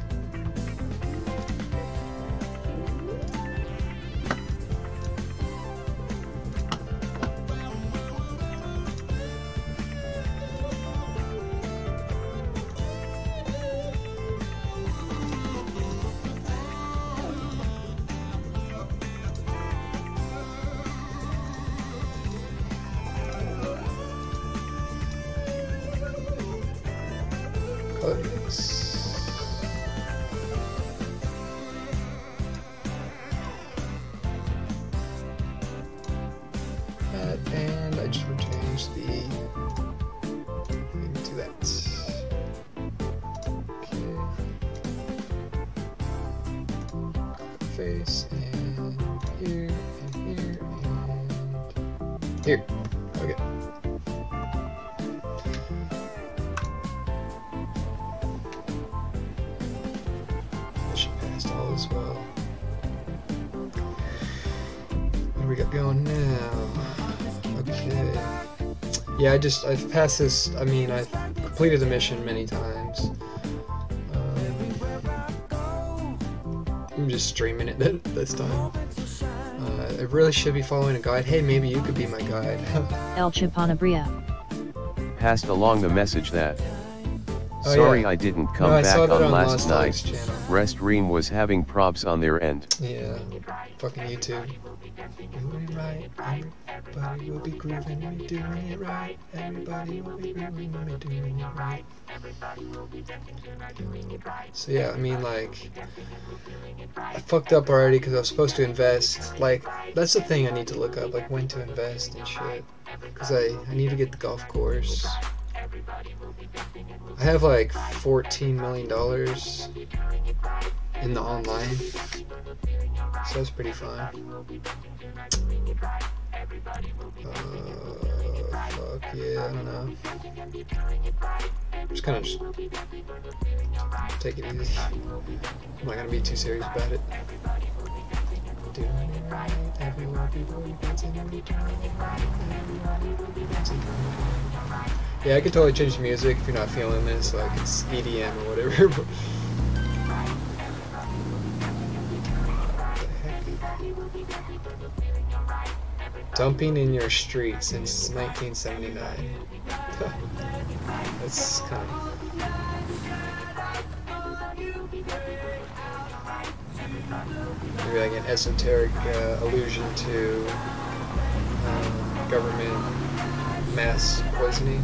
Yeah, I just I've passed this. I mean, I've completed the mission many times. Um, I'm just streaming it this time. Uh, I really should be following a guide. Hey, maybe you could be my guide. El Chapanabria. Passed along the message that. Oh, Sorry yeah. I didn't come No, back on on last Lost night. Dogs channel. Restream was having probs on their end. yeah, fucking YouTube. Everybody will be grooving. We're doing it right. Everybody will be grooving. We're doing it right. So yeah, I mean like, I fucked up already because I was supposed to invest. Like, that's the thing I need to look up, like when to invest and shit. Because I I need to get the golf course. I have like fourteen million dollars in the online, so that's pretty fun. Uh, fuck yeah, I don't know. Just kind of just take it easy. I'm not gonna be too serious about it. Yeah, I could totally change the music if you're not feeling this, like it's EDM or whatever. Dumping in your street since 1979. That's kind of. Maybe like an esoteric uh, allusion to um, government mass poisoning.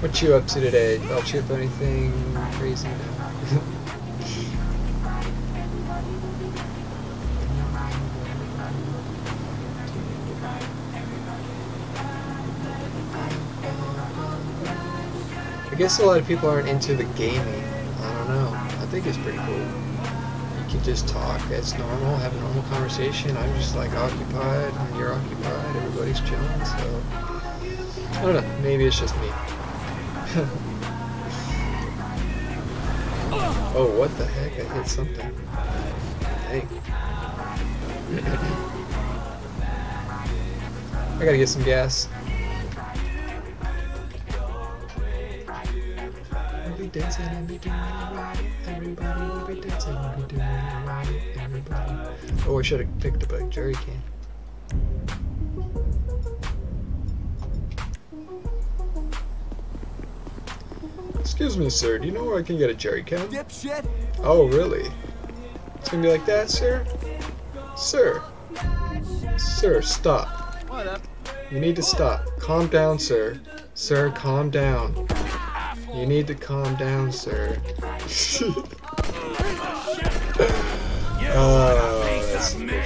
What you up to today? El Chip anything crazy? I guess a lot of people aren't into the gaming. I don't know. I think it's pretty cool. Can just talk as normal, have a normal conversation. I'm just like occupied, and you're occupied, everybody's chilling, so. I don't know. Maybe it's just me. oh, what the heck? I hit something. Dang. I gotta get some gas. Be dancing and be doing it right. Everybody will be dancing and be doing it right. Everybody. Oh, I should have picked up a jerry can. Excuse me, sir. Do you know where I can get a jerry can? Dipshit! Oh, really? It's gonna be like that, sir? Sir. Sir, stop. What up? You need to stop. Calm down, sir. Sir, calm down. You need to calm down, sir. oh, that's some good.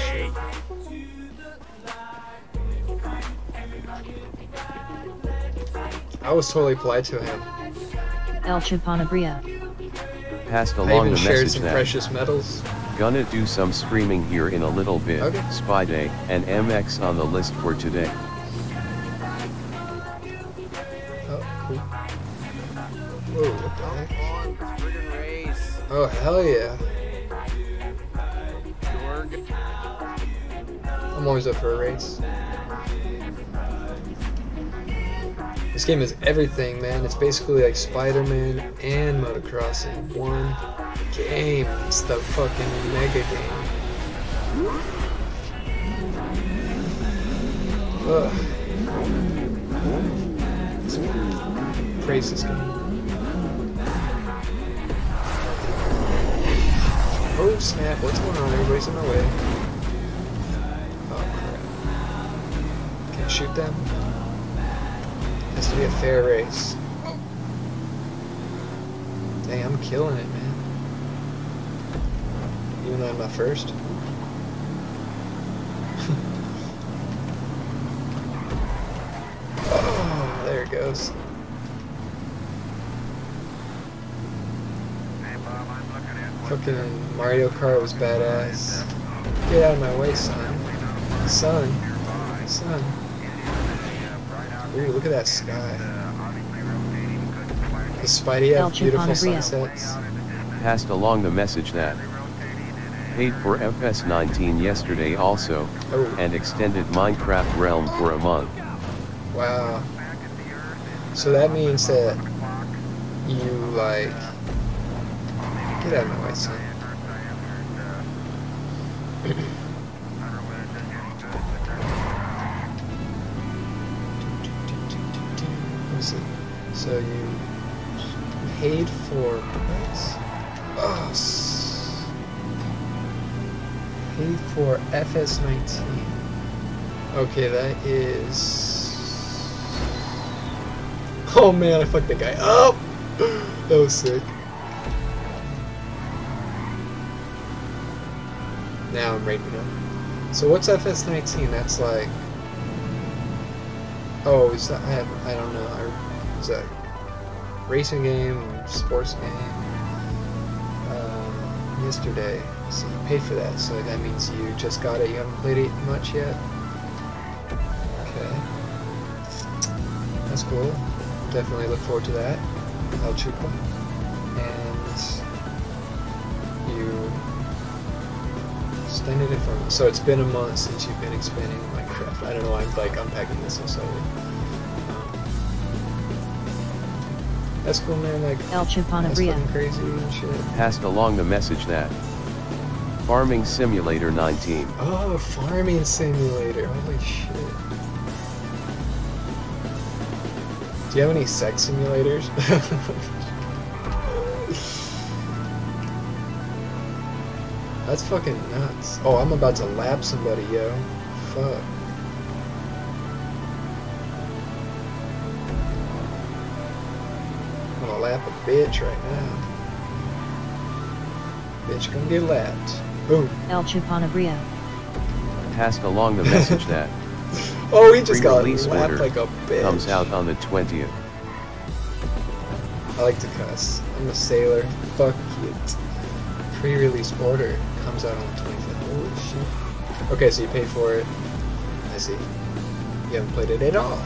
I was totally polite to him. El Chapanabria. Passed I along even the shared message some that precious metals. gonna do some screaming here in a little bit. Okay. Spy Day and MX on the list for today. Hell yeah. I'm always up for a race. This game is everything, man. It's basically like Spider-Man and motocross in one game. It's the fucking mega game. Ugh. Praise this game. Oh snap, what's going on? Everybody's in my way. Oh crap. Can't shoot them? It Has to be a fair race. Dang, I'm killing it, man. Even though I'm not first. oh, there it goes. Fucking Mario Kart was badass. Get out of my way, son. Son. Son. Ooh, look at that sky. The Spidey El have beautiful sunsets. Passed along the message that paid for FS19 yesterday also, Oh. and extended Minecraft Realm for a month. Wow. So that means that you like get out Okay, that is. Oh man, I fucked that guy up. That was sick. Now I'm ready to go. So what's FS19? That's like. Oh, is that I have I don't know. I, is that racing game, sports game? Um, yesterday, so you paid for that. So that means you just got it. You haven't played it much yet. That's cool. Definitely look forward to that. El Chupa. And you extended it for so it's been a month since you've been expanding my Minecraft. I don't know why I'm like unpacking this so slowly. Um, that's cool, man. Like El that's Chipanabria. crazy and shit. Passed along the message that Farming Simulator 19. Oh, farming simulator. Holy shit. Do you have any sex simulators? That's fucking nuts. Oh, I'm about to lap somebody, yo. Fuck. I'm gonna lap a bitch right now. Bitch gonna get lapped. Boom. El Chupanabria. Passed along the message that Oh, he just got lapped order like a bitch. comes out on the 20th. I like to cuss. I'm a sailor. Fuck it. Pre-release order comes out on the 25th. Holy shit. Okay, so you paid for it. I see. You haven't played it at all.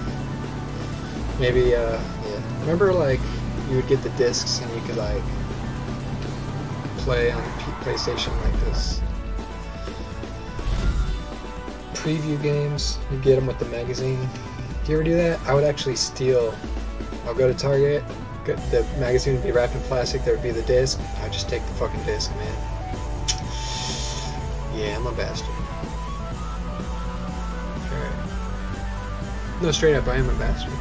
Maybe, uh, yeah. Remember, like, you would get the discs and you could, like, play on PlayStation like this. Preview games, you get them with the magazine. Do you ever do that? I would actually steal. I'll go to Target, get the magazine would be wrapped in plastic, there would be the disc. I'd just take the fucking disc, man. Yeah, I'm a bastard. Alright. No, straight up, I am a bastard.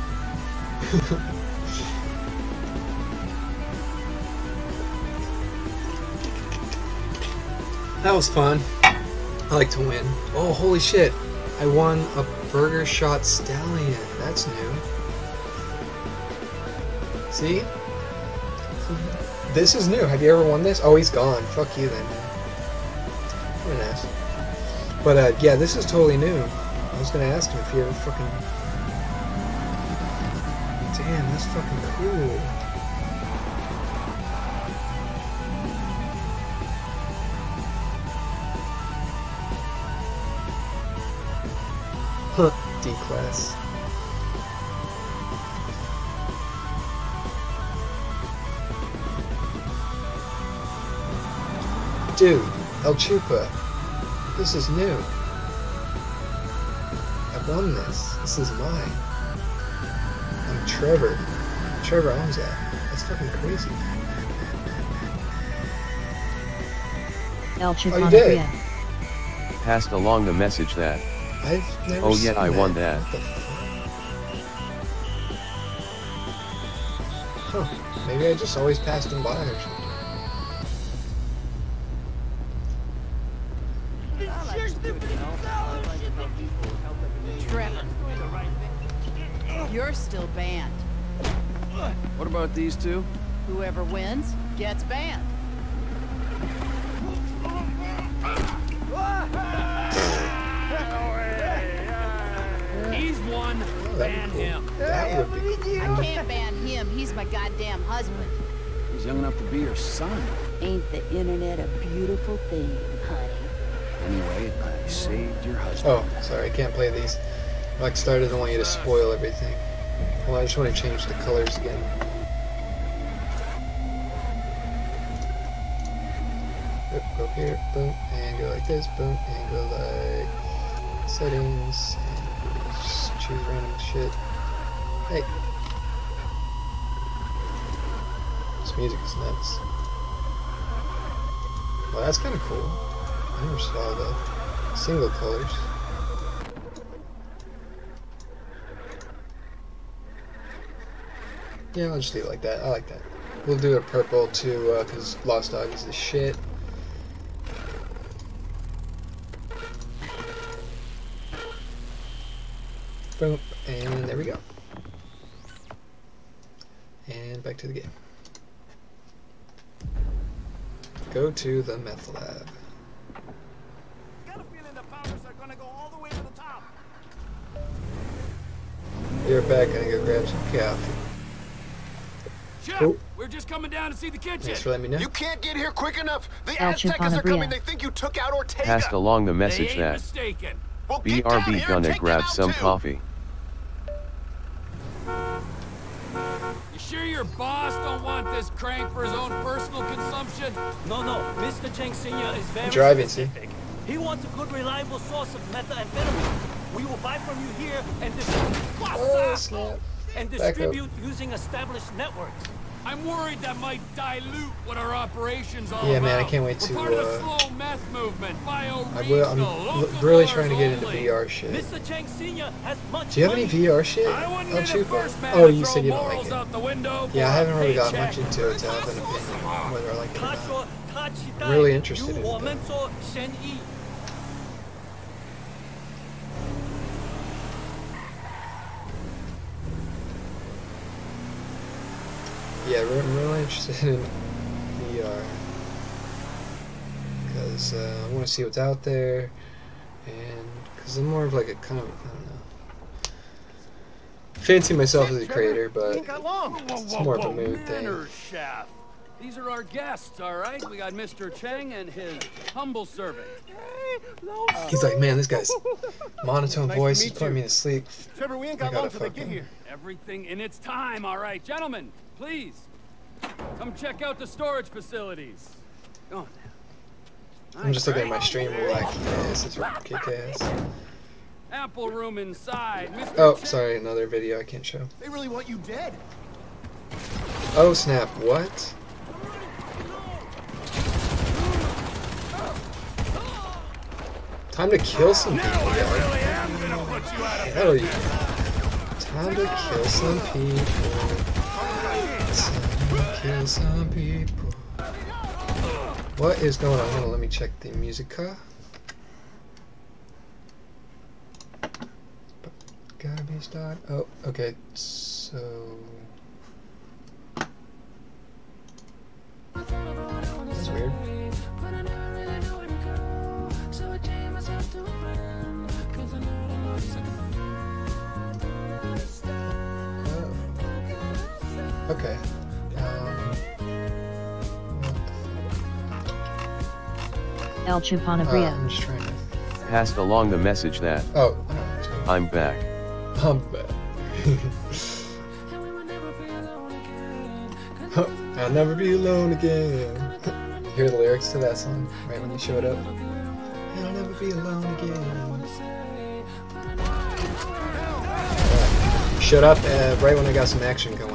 that was fun. I like to win. Oh, holy shit. I won a Burger Shot Stallion. That's new. See? This is new. Have you ever won this? Oh, he's gone. Fuck you then. What an ass. But, uh, yeah, this is totally new. I was gonna ask him if he ever fucking... Damn, that's fucking cool. D-class. Dude, El Chupa, this is new. I won this. This is mine. I'm Trevor. Trevor owns that. That's fucking crazy. El Oh, you did? Passed along the message that I've never Oh seen yeah, I that. won that. What the fuck? Huh. Maybe I just always passed him by or something. Trevor. You're still banned. What about these two? Whoever wins gets banned. Enough to be your son. Ain't the internet a beautiful thing, honey? Anyway, I saved your husband. Oh, sorry, I can't play these. Rockstar doesn't want you to spoil everything. Well, I just want to change the colors again. Yep, Go here, boom, and go like this, boom, and go like settings, and just choose random shit. Hey. This music is nuts. Well, that's kind of cool. I never saw the single colors. Yeah, I'll just leave it like that. I like that. We'll do a purple too, uh, because Lost Dog is the shit. Boom, and there we go. And back to the game. Go to the meth lab. You're back, gonna go grab some coffee. Chef, Cool. we're just coming down to see the kitchen. Thanks for letting me know. You can't get here quick enough. The El Aztecas are Chipanabria. coming. They think you took out Ortega. Passed along the They message ain't that mistaken. Well, get down BRB here and gonna grab some too. coffee. You sure your boss don't want this crank for his own personal consumption? No, no. Mr. Cheng Sr. is very driving, see? specific. He wants a good, reliable source of methamphetamine. We will buy from you here and, dis- Oh, snap. and Back up. distribute using established networks. I'm worried that might dilute what our operations are. Yeah, man, I can't wait to. We're part uh, of the uh, slow meth movement. I will, I'm really trying to get into VR shit. Do you have any VR shit? oh, oh you said you don't like it. Yeah, I haven't really got much into it to have an opinion whether I like it or not. I'm really interested in it. Yeah, re- I'm really interested in VR because uh, I want to see what's out there, and because I'm more of like a kind of I don't know, fancy myself as a creator, but it's more of a mood thing. Chef. These are our guests, all right? We got Mr. Cheng and his humble servant. He's like, man, this guy's monotone Nice voice is putting me to sleep. Trevor, we ain't got long till they get here. Everything in its time, all right. Gentlemen, please, come check out the storage facilities. Go on now. I'm just looking at my stream like, yes, it's kick ass. Ample room inside. Mr. Oh, sorry, another video I can't show. They really want you dead. Oh snap! What? Time to kill some people, yo. Hell yeah. Time to kill some people. Kill some people. What is going on? Hold on, let me check the musica. Gotta be start. Oh, okay. So. That's weird. Okay. Um, El uh, Chupanabria. I'm just trying to. Passed along the message that Oh. I'm back. I'm back. I'll never be alone again. Hear the lyrics to that song right when you showed up. I'll never be alone again. Alright. Shut up uh, right when I got some action going on here.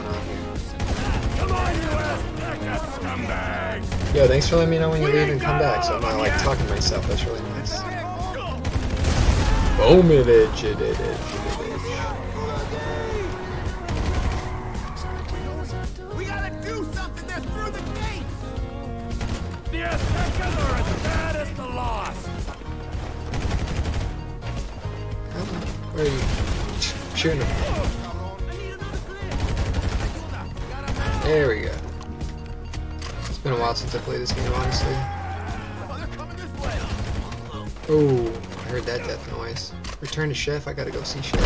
Yo, thanks for letting me know when you leave and come back, so I'm not like talking to myself. That's really nice. Boom it, it, it, it, it. We gotta do something. They're through the gate. The Aztecas are as bad as the lost. Where are you? Shooting him. There we go. It's been a while since I played this game, honestly. Oh, I heard that death noise. Return to Chef, I gotta go see Chef.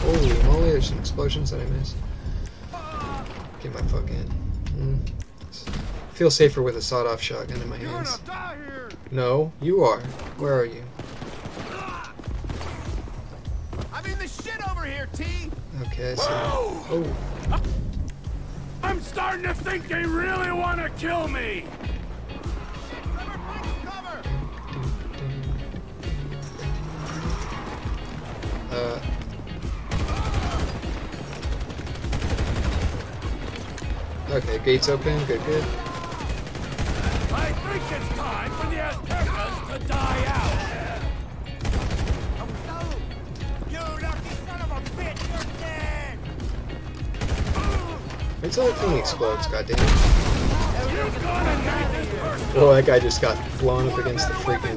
Holy moly, there's some explosions that I missed. Get my fuck in. Mm. Feel safer with a sawed-off shotgun in my hands. No, you are. Where are you? I'm in the shit over here, T. Okay, see. Oh, I'm starting to think they really want to kill me. uh. Okay, gates open. Good, good. I think it's time for the Aztecas to die out. Wait the thing explodes, person. Oh, that guy just got blown up against the freaking.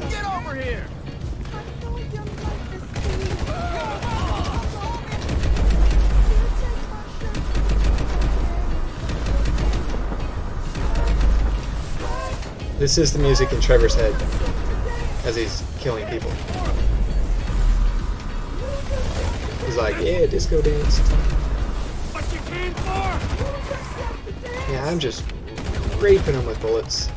This is the music in Trevor's head as he's killing people. He's like, yeah, disco dance. Yeah, I'm just raping him with bullets.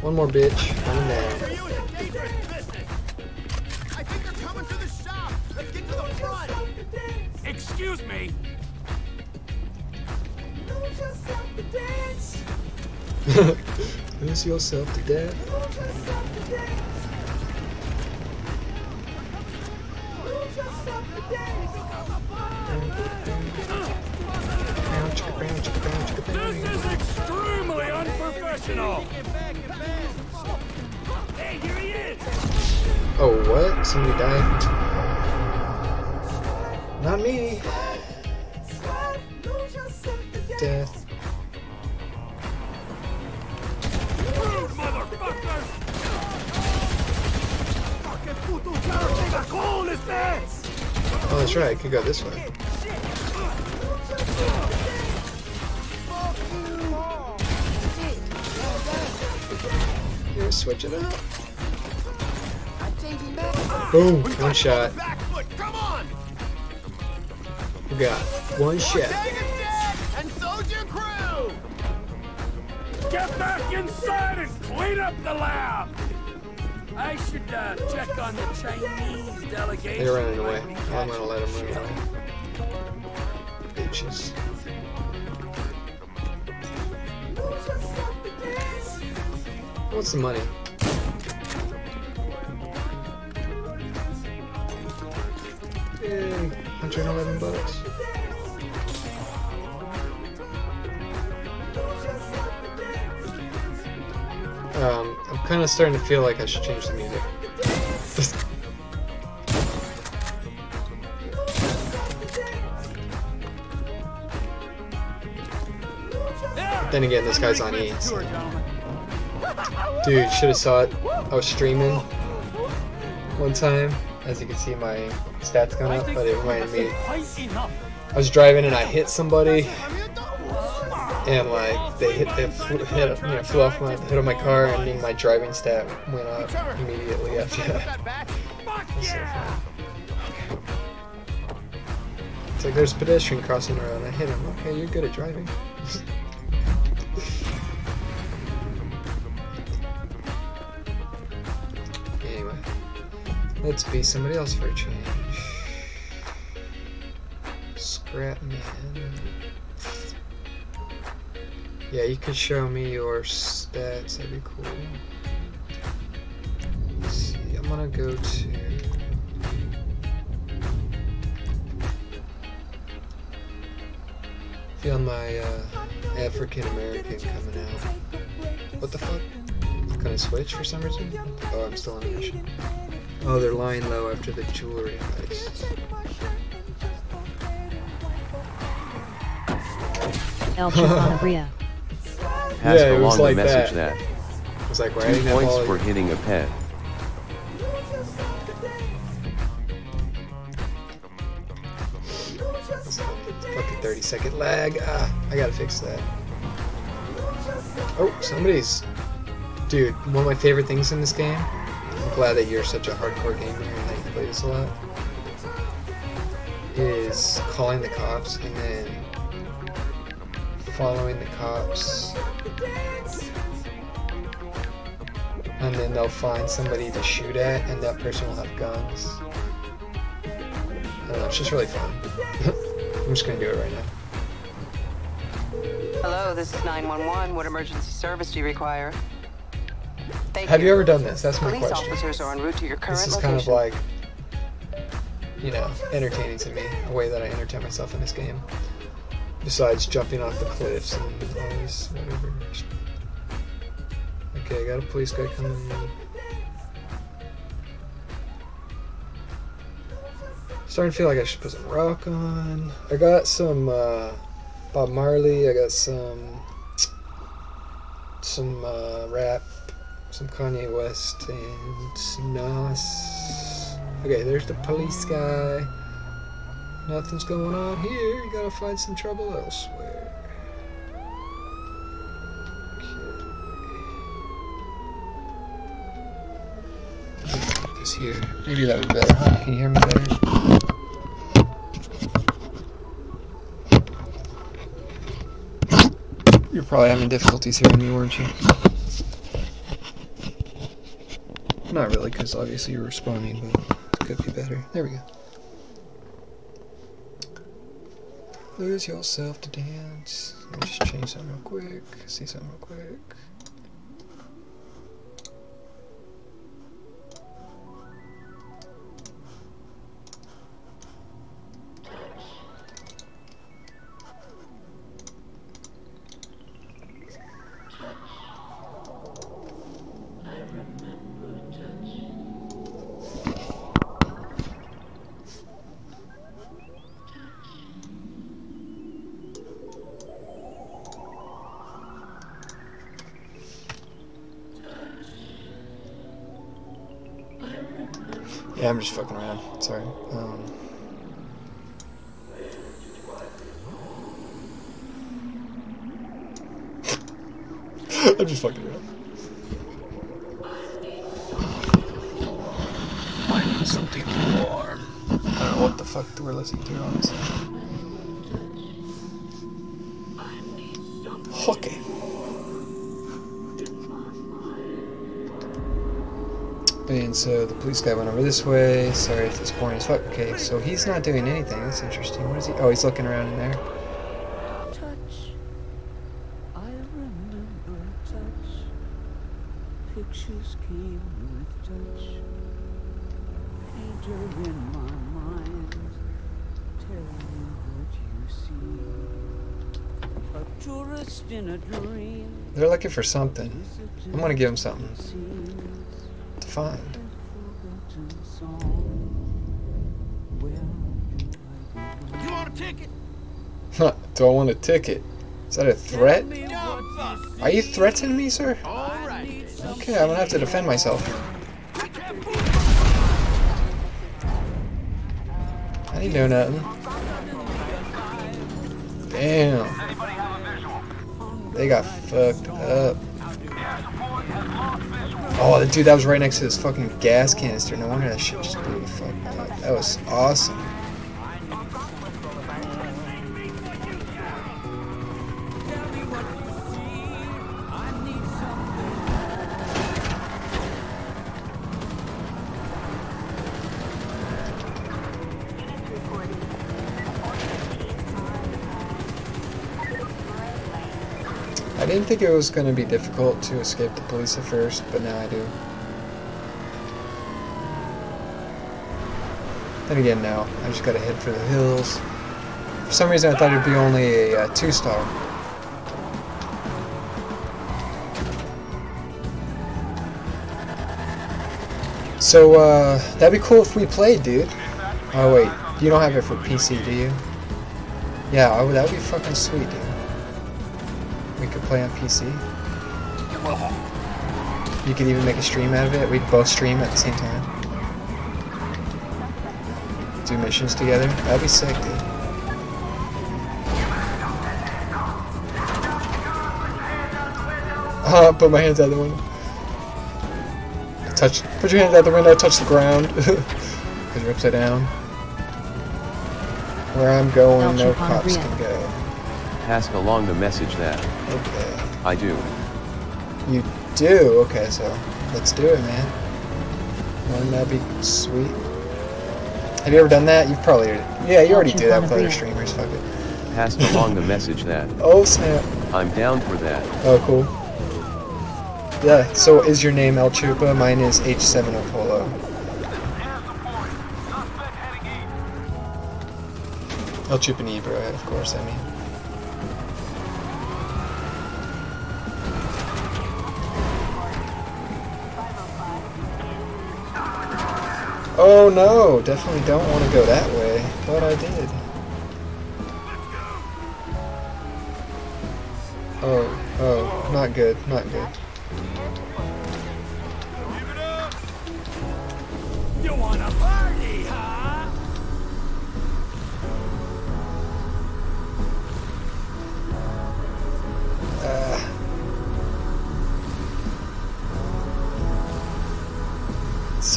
One more bitch. One down. You is dangerous business. I think they're coming to the shop. Let's get to the. Excuse me. Lose yourself to death. This is extremely unprofessional! Hey, here he is! Oh, what? Somebody died? Not me. Death. Oh, that's right. I could go this way. Switch it up. Boom! One shot. We got one shot. And so's crew! Get back inside and clean up the lab! I should uh, check on the Chinese delegation. They're running away. I'm gonna let them the run away. Bitches. What's the money? Of starting to feel like I should change the music. then again, this guy's on E. so- Dude, should have saw it. I was streaming one time. As you can see, my stats going up, but it reminded me. I was driving and I hit somebody, and like they hit, they flew, hit, you know, flew off my hit on my car, and then my driving stat went up immediately after that. It's so funny. It's like there's a pedestrian crossing the road, I hit him. Okay, you're good at driving. anyway, let's be somebody else for a change. Scrap man. Yeah, you could show me your stats. That'd be cool. Let's see. I'm gonna go to. Feel my uh, African American coming out. What the fuck? Can I switch for some reason? Oh, I'm still on a mission. Oh, they're lying low after the jewelry heist. El. Passed Yeah, along like the message that. that. It was like Two points for hitting a pet. Fucking 30 second lag. Ah, I gotta fix that. Oh, somebody's. Dude, one of my favorite things in this game. I'm glad that you're such a hardcore gamer and that you play this a lot. Is calling the cops and then following the cops. And then they'll find somebody to shoot at, and that person will have guns. I don't know, it's just really fun. I'm just gonna do it right now. Hello, this is 911. What emergency service do you require? Thank Have you ever done this? That's my Police question. officers are en route to your current This is kind of like, you know, entertaining to me. A way that I entertain myself in this game. Besides jumping off the cliffs and all this whatever. Okay, I got a police guy coming in. Starting to feel like I should put some rock on. I got some uh, Bob Marley. I got some some uh, rap, some Kanye West, and Nas. Okay, there's the police guy. Nothing's going on here. You gotta find some trouble elsewhere. Okay. This here. Maybe that would be better, huh? Can you hear me better? You're probably having difficulties hearing me, weren't you? Not really, because obviously you're responding, but it could be better. There we go. Lose yourself to dance. Let me just change something real quick. See something real quick. Just fucking police guy went over this way. Sorry if it's boring as fuck. Okay, so he's not doing anything. That's interesting. What is he? Oh, he's looking around in there. Touch. I remember touch. Pictures came with touch. Painter in my mind. Tell me what you see. A tourist in a dream. They're looking for something. I'm gonna give them something to find. You want a ticket? Huh, Do I want a ticket? Is that a threat? Are you threatening me, sir? Okay, I'm gonna have to defend myself. I didn't do nothing. Damn. They got fucked up. Oh, dude, that was right next to this fucking gas canister. No wonder that shit just blew the fuck up. That was awesome. Didn't think it was going to be difficult to escape the police at first, but now I do. Then again, now I just gotta head for the hills. For some reason, I thought it'd be only a uh, two-star. So, uh, that'd be cool if we played, dude. Oh, wait. You don't have it for PC, do you? Yeah, oh, that would be fucking sweet, dude. We could play on PC. You could even make a stream out of it. We'd both stream at the same time. Do missions together. That'd be sick, dude. Uh, put my hands out the window. Touch. Put your hands out the window. Touch the ground. Because you're upside down. Where I'm going, no cops can go. Pass along the message that Okay. I do. You do? Okay, so let's do it, man. Wouldn't that be sweet? Have you ever done that? You've probably yeah, you already do that with other streamers. Fuck it. Pass along the message that Oh snap! I'm down for that. Oh cool. Yeah. So is your name El Chupa? Mine is H7 Apollo. El Chupa Nebra, of course. I mean. Oh no, definitely don't want to go that way, but I did. Oh, oh, not good, not good.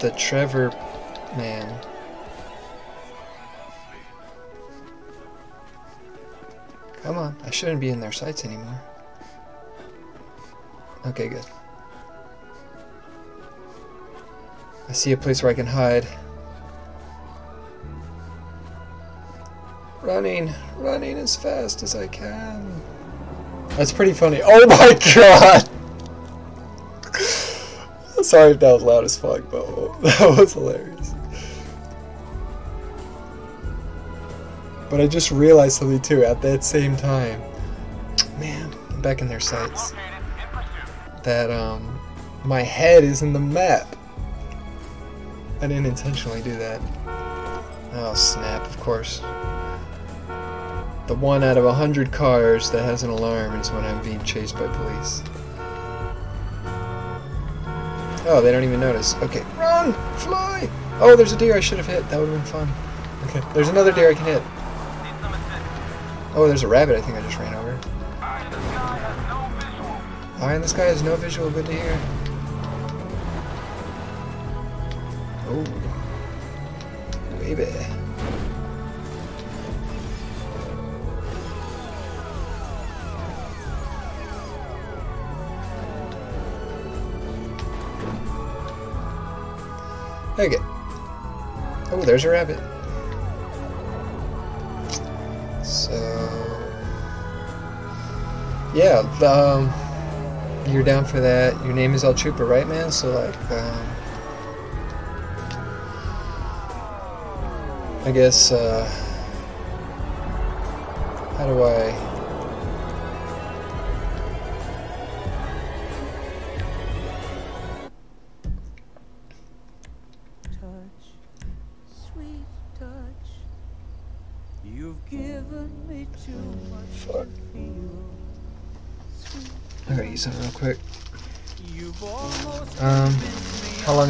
the Trevor man. Come on, I shouldn't be in their sights anymore. Okay, good. I see a place where I can hide. Running, running as fast as I can. That's pretty funny. Oh my god! Sorry if that was loud as fuck, but that was hilarious. But I just realized something too at that same time. Man, I'm back in their sights. That um my head is in the map. I didn't intentionally do that. Oh snap, of course. The one out of a hundred cars that has an alarm is when I'm being chased by police. Oh, they don't even notice. Okay, run! Fly! Oh, there's a deer I should have hit. That would have been fun. Okay, there's another deer I can hit. Oh, there's a rabbit I think I just ran over. Eye in the sky has no visual. Good to hear. Oh. Baby. Okay. Oh, there's a rabbit. So, yeah, um, you're down for that. Your name is El Trooper, right, man? So, like, um, I guess, uh, how do I?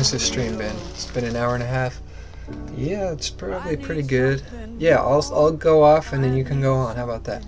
How long has this stream been? It's been an hour and a half. Yeah, it's probably pretty good. Yeah, I'll I'll go off and then you can go on. How about that?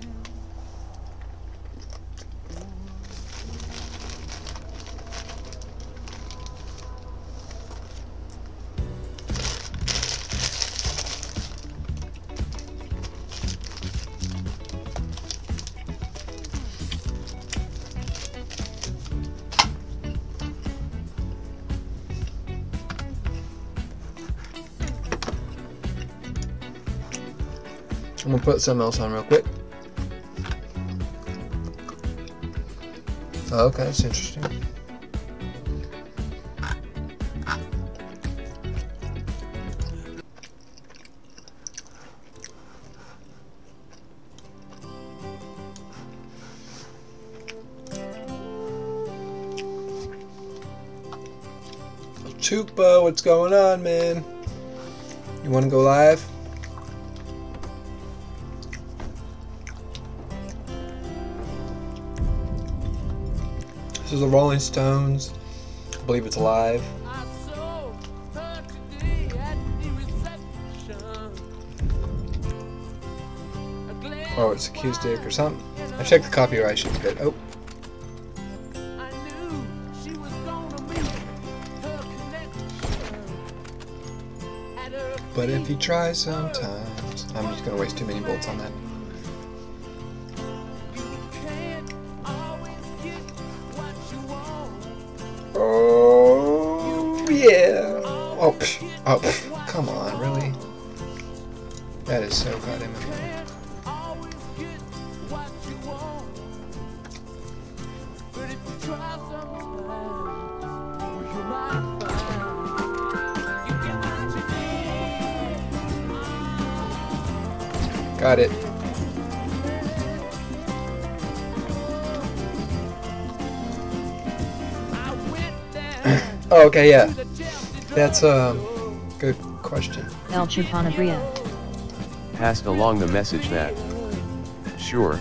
Put something else on real quick. Oh, okay, that's interesting. Chupa, what's going on, man? You wanna go live? The Rolling Stones. I believe it's live. Oh, it's acoustic or something. I checked the copyright, be good. Oh. But if you try sometimes, I'm just gonna waste too many bolts on that. Got it. oh, okay, yeah. That's a good question. El Chupanabria. Passed along the message that. Sure,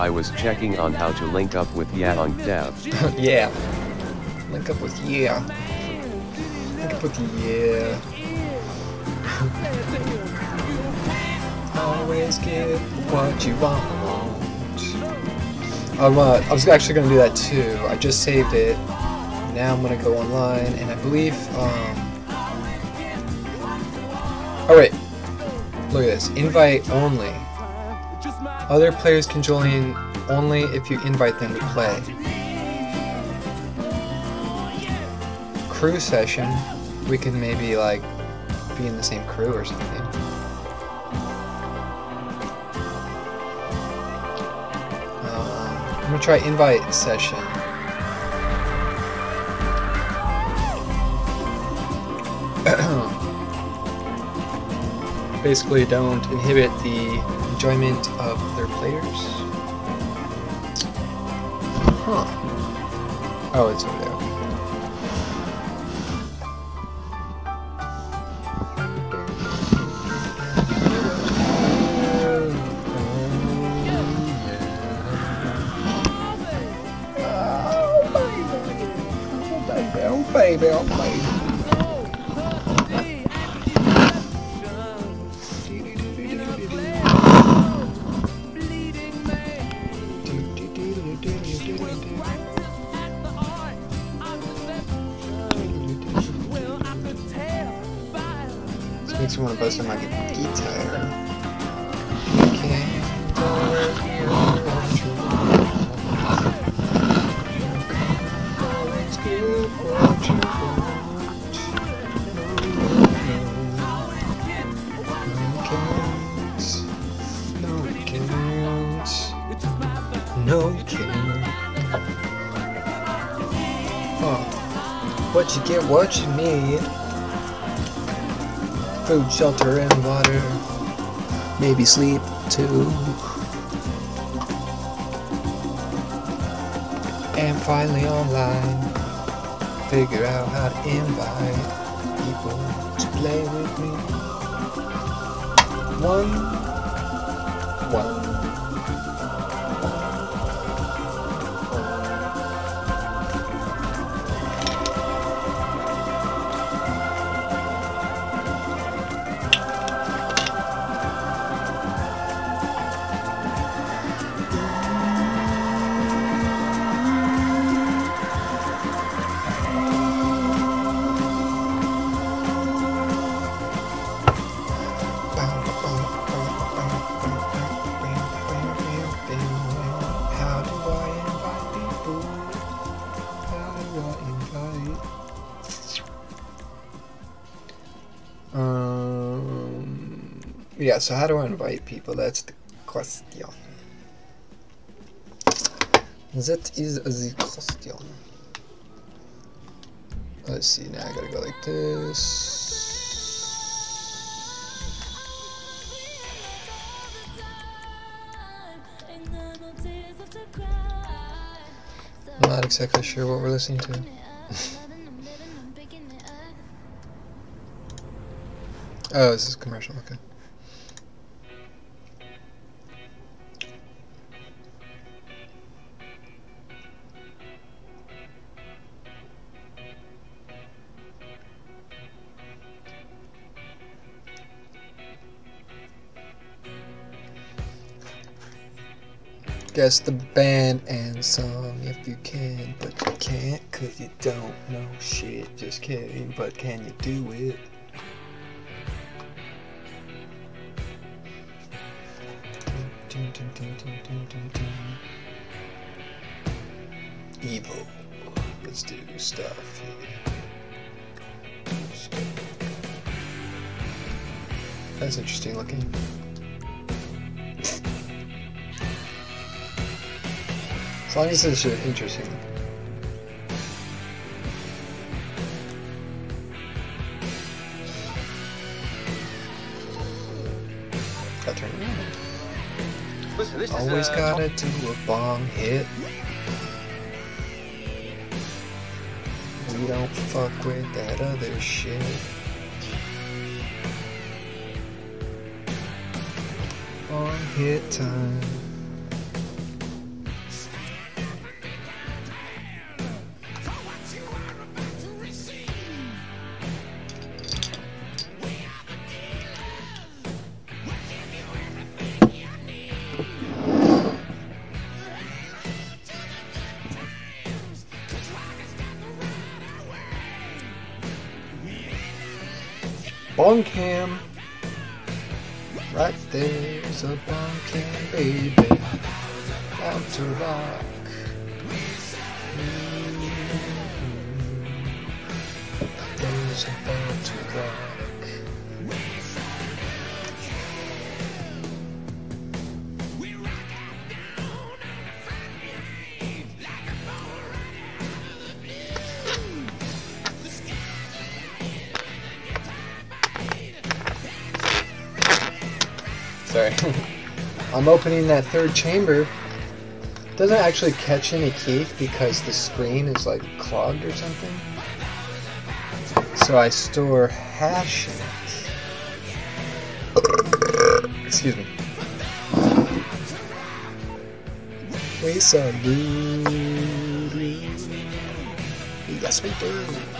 I was checking on how to link up with Yaong Dev. yeah. Link up with yeah. Link up with yeah. Always get what you want. I'm, uh, I was actually going to do that too. I just saved it. Now I'm going to go online, and I believe, um... Oh wait, look at this. Invite only. Other players can join only if you invite them to play. Crew session, we can maybe like be in the same crew or something. I'm gonna try invite session. Basically, don't inhibit the enjoyment of their players. Huh. Oh, it's over there. Shelter, and water. Maybe sleep, too. And finally online. Figure out how to invite people to play with me. One. One. So how do I invite people? That's the question. That is the question. Let's see, now I gotta go like this. I'm not exactly sure what we're listening to. oh, this is commercial, okay. Guess the band and song if you can, but you can't cause you don't know shit. Just kidding, but can you do it? Evil. Let's do stuff here. That's interesting looking. As long as it's interesting. Gotta turn it around. Listen, this Always is uh, gotta do a bong hit. We don't fuck with that other shit. Bong hit time. Bong cam. Right there's a bong cam, baby. Down to opening that third chamber. Doesn't actually catch any Keith because the screen is like clogged or something. So I store hash. Excuse me. We you. Yes, we do.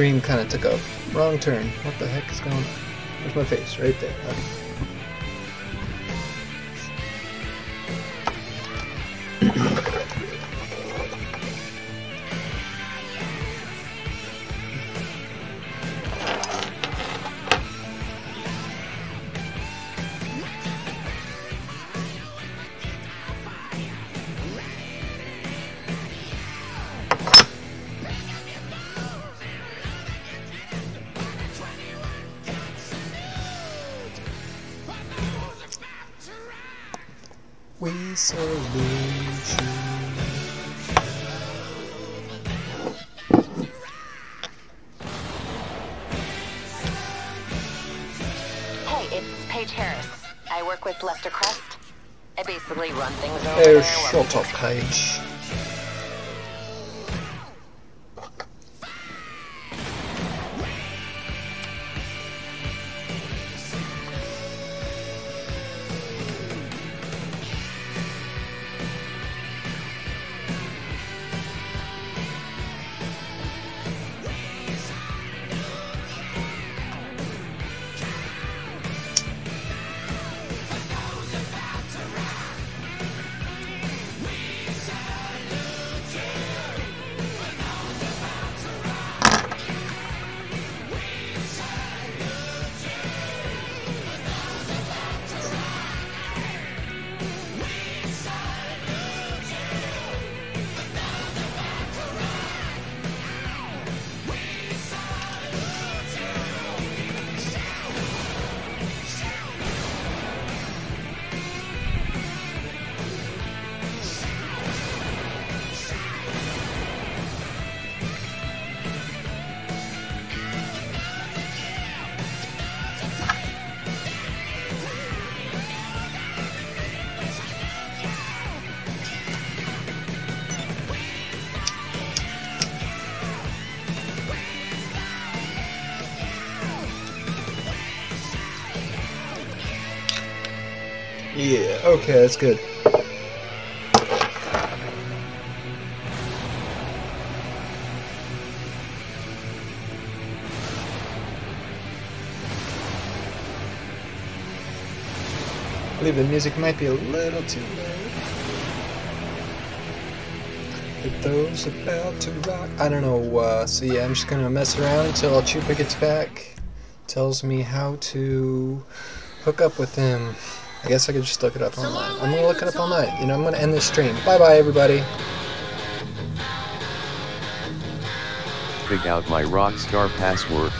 This dream kind of took a wrong turn. What the heck is going on? Where's my face? Right there. Okay. Yeah, okay, that's good. I believe the music might be a little too loud. But those about to rock. I don't know, uh, so yeah, I'm just gonna mess around until Chupa gets back. Tells me how to hook up with him. I guess I could just look it up online. I'm gonna look it up night. You know, I'm gonna end this stream. Bye bye, everybody. Fig out my Rockstar password.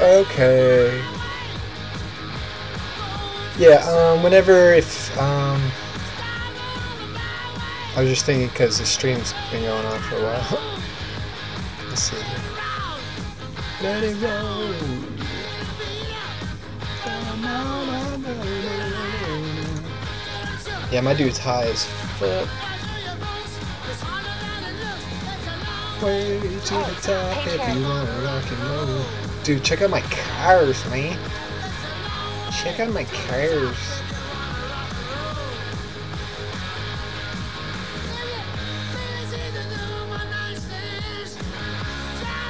Okay. Yeah, um, whenever if, I was just thinking because the stream's been going on for a while. Let's see. Let it roll. Yeah, my dude's high as fuck. Way to the top if you wanna rock and roll. Dude, check out my cars, man. Check out my cars.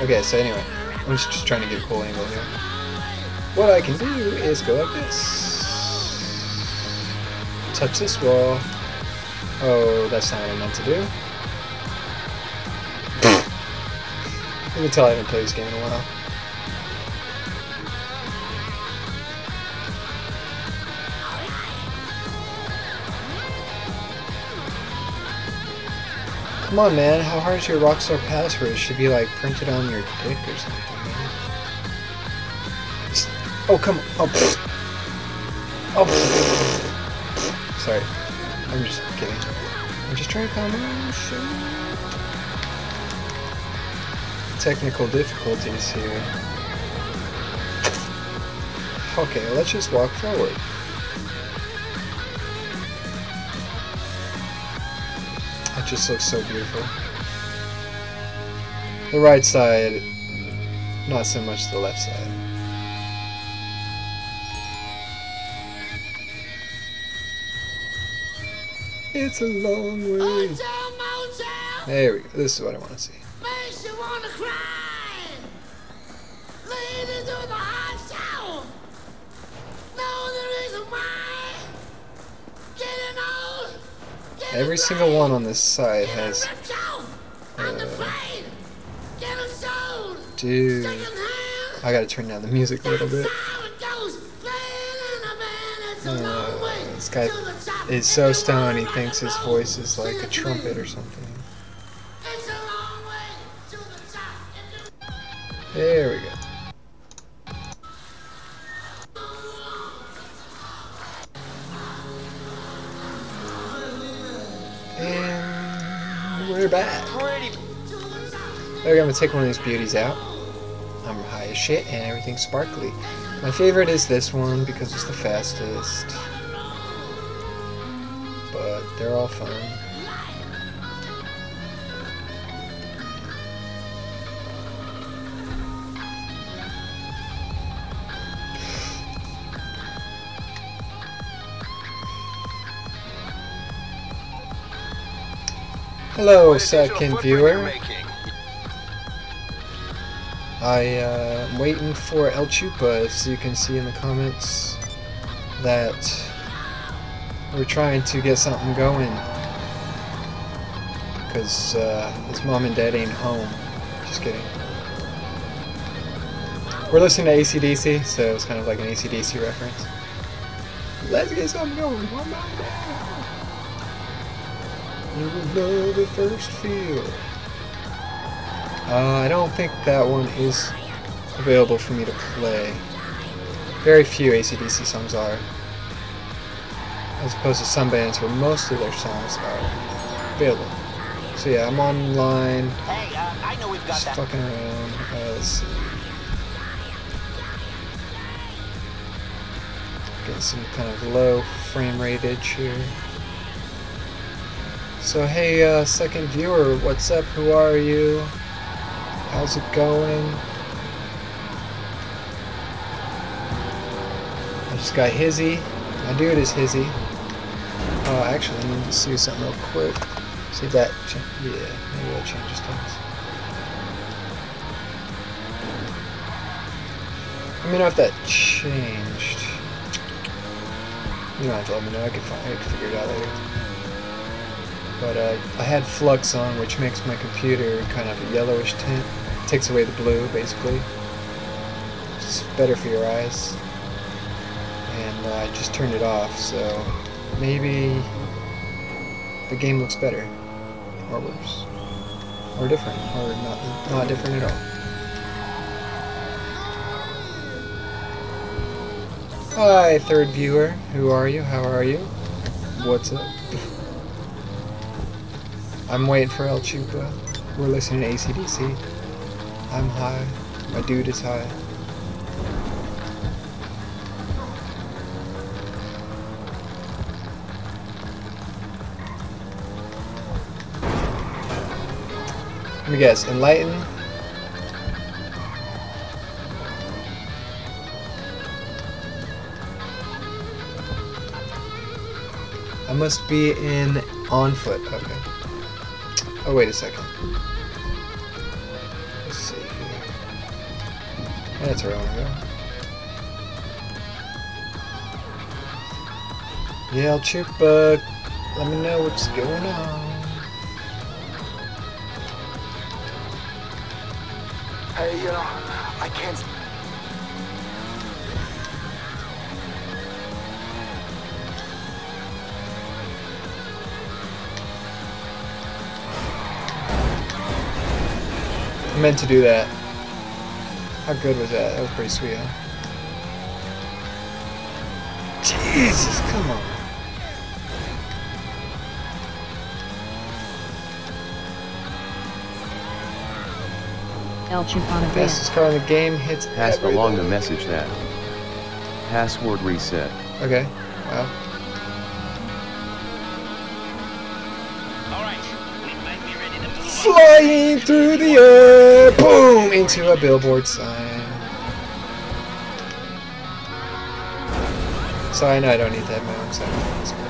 Okay, so anyway, I'm just, just trying to get a cool angle here. What I can do is go like this. Touch this wall. Oh, that's not what I meant to do. You can tell I haven't played this game in a while. Come on, man. How hard is your Rockstar password? It should be like printed on your dick or something, man. Oh, come on. Oh, oh. Sorry. I'm just kidding. I'm just trying to calm down. Technical difficulties here. Okay, let's just walk forward. It just looks so beautiful. The right side, not so much the left side. It's a long way. There we go. This is what I want to see. Every single one on this side has. Uh, dude, I gotta turn down the music a little bit. Uh, this guy is so stoned he thinks his voice is like a trumpet or something. There we go. I'm gonna take one of these beauties out. I'm high as shit and everything's sparkly. My favorite is this one because it's the fastest. But they're all fun. Hello, second viewer. I uh, am waiting for El Chupa, as you can see in the comments, that we're trying to get something going. Because uh, his mom and dad ain't home. Just kidding. We're listening to ACDC, so it's kind of like an ACDC reference. Let's get something going. One. You will know the first feel. Uh, I don't think that one is available for me to play. Very few ACDC songs are. As opposed to some bands where most of their songs are available. So yeah, I'm online. Hey, uh, I know we've got Just that. fucking around. Uh, let's see. Getting some kind of low frame rateage here. So hey, uh, second viewer, what's up? Who are you? How's it going? I just got Hizzy. My dude is Hizzy. Oh, actually, I need to see something real quick. See that. Yeah, maybe that changes things. Let me know if that changed. You don't have to let me know. I can find. I can figure it out later. But uh, I had Flux on, which makes my computer kind of a yellowish tint. Takes away the blue, basically. It's better for your eyes. And uh, I just turned it off, so maybe the game looks better, or worse, or different, or not not different at all. Hi, third viewer. Who are you? How are you? What's up? I'm waiting for El Chupa. We're listening to ACDC. I'm high. My dude is high. Let me guess, enlighten? I must be in on foot, okay. Oh wait a second. That's where I want to go. Yeah, uh, let me know what's going on. Hey, you know, I can't. I meant to do that. How good was that? That was pretty sweet, huh? Jesus, come on. El Chupana Fastest car in the game hits Passed along the message that. Password reset. Okay. Well. Flying through the air, boom, into a billboard sign. Sorry, no, I don't need that move. So let's go.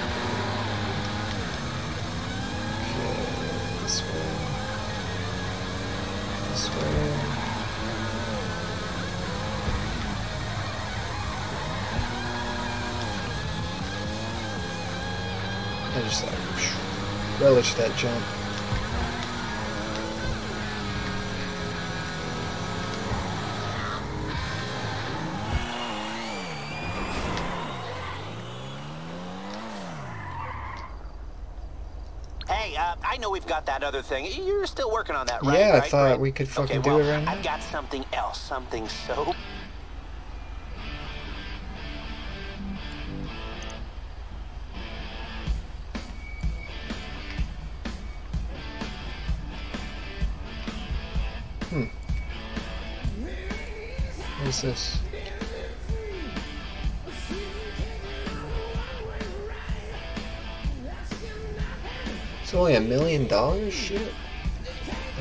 Okay, this. I just relish that jump. We've got that other thing. You're still working on that, right? Yeah, I Right, thought right. we could fucking okay, do it right now. I've got something else, something so. Hmm. What is this? Million dollars? Shit.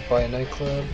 Buy a nightclub.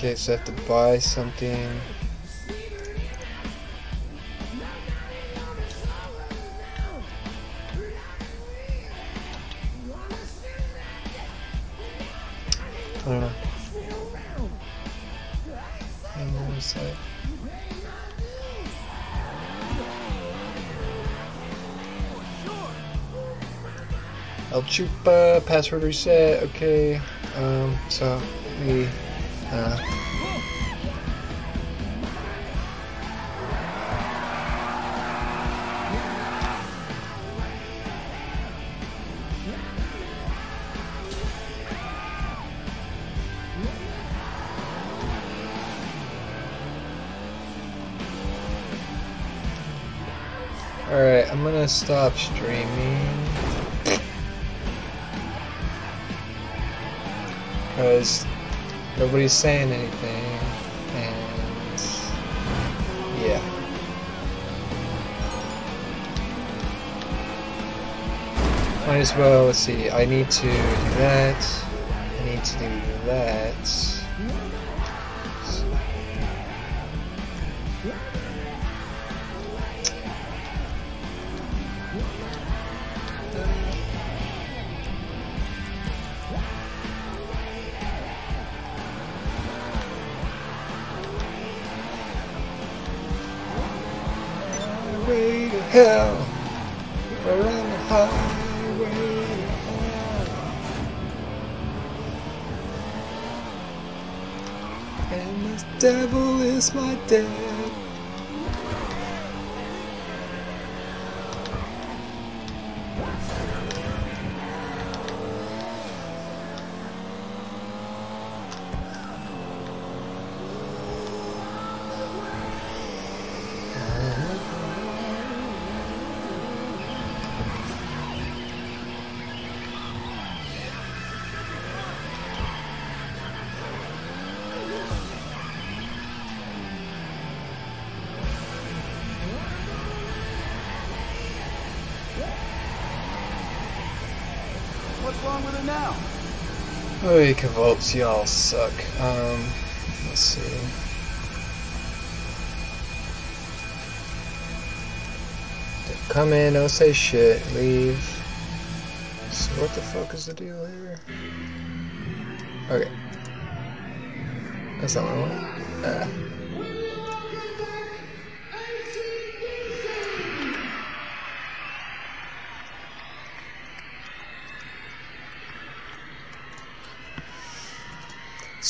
Okay, so I have to buy something. I don't know. Hang on a sec. El Chupa, password reset, okay. Um, so, we, stop streaming. Because nobody's saying anything. And yeah. Might as well, let's see, I need to do that. I need to do that. Now? Holy Cavolts, y'all suck. Um, let's see. Come in, don't say shit, leave. So what the fuck is the deal here? Okay. That's not what I want. Ah.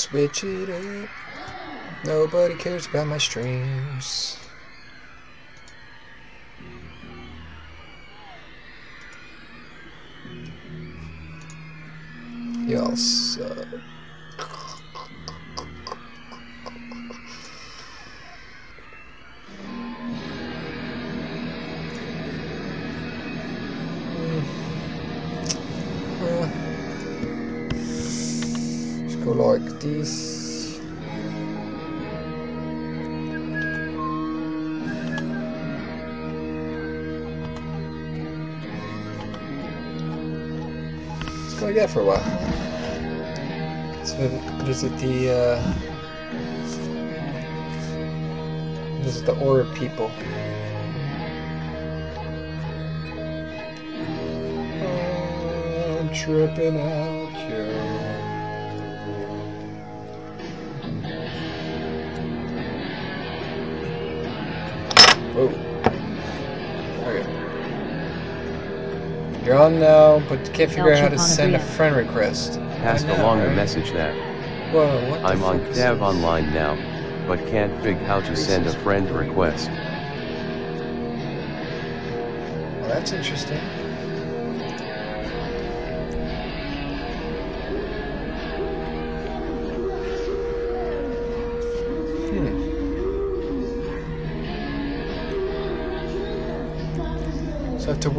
Switch it up. Nobody cares about my streams. Y'all suck. Like this. Let's go like that for a while. Let's visit the uh, visit the Aura people. I'm tripping out, Whoa. Okay. You're on now, but can't figure out how to send a friend request. Passed Why not, along the right? message that Whoa, what I'm on fuck is Dav this? Online now, but can't fig how to send a friend request. Well, that's interesting.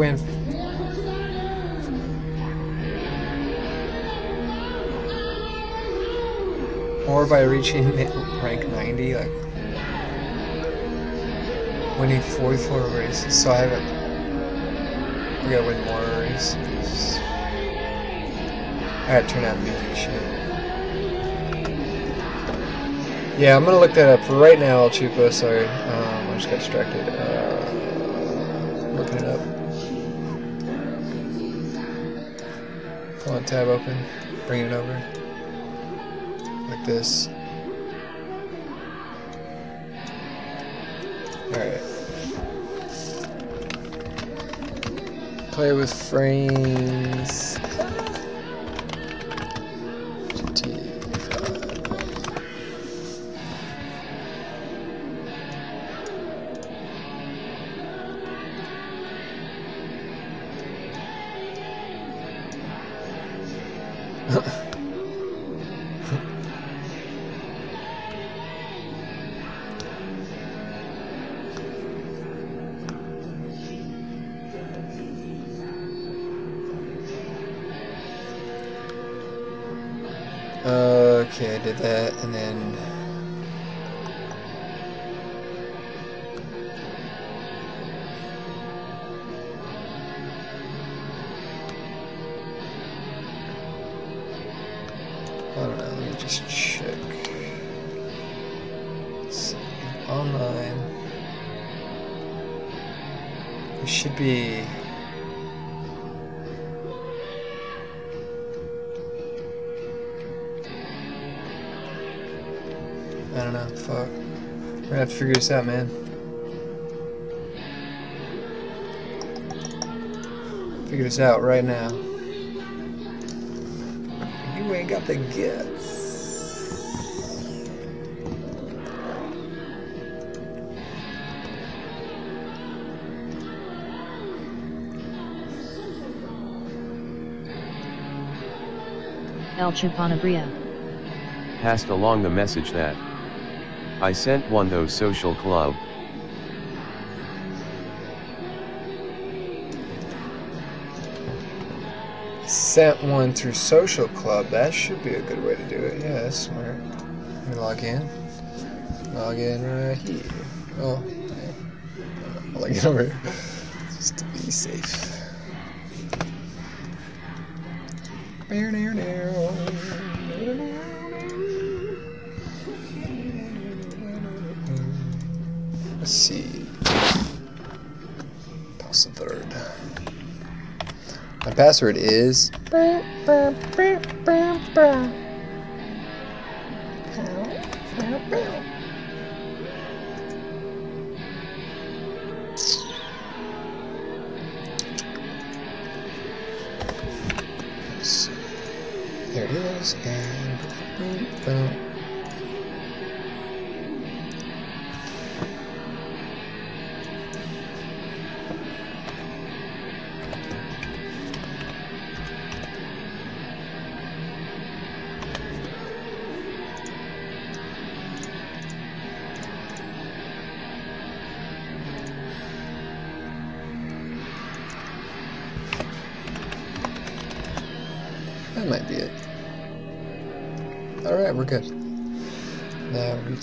Win. Or by reaching rank 90, like winning 44 races. So I haven't. We gotta win more races. I gotta turn on music shit. Yeah, I'm gonna look that up. For right now, Chupa, sorry. Um, I just got distracted. Uh, On tab open. Bring it over. Like this. Alright. Play with frames. I don't know. Fuck. We're gonna have to figure this out, man. Figure this out right now. You ain't got the guts. El Chupanabria. Passed along the message that I sent one those social club. Sent one through Social Club. That should be a good way to do it. Yeah, that's smart. Let me log in. Log in right here. Oh. I'll log in over here. Just to be safe. Let's password is.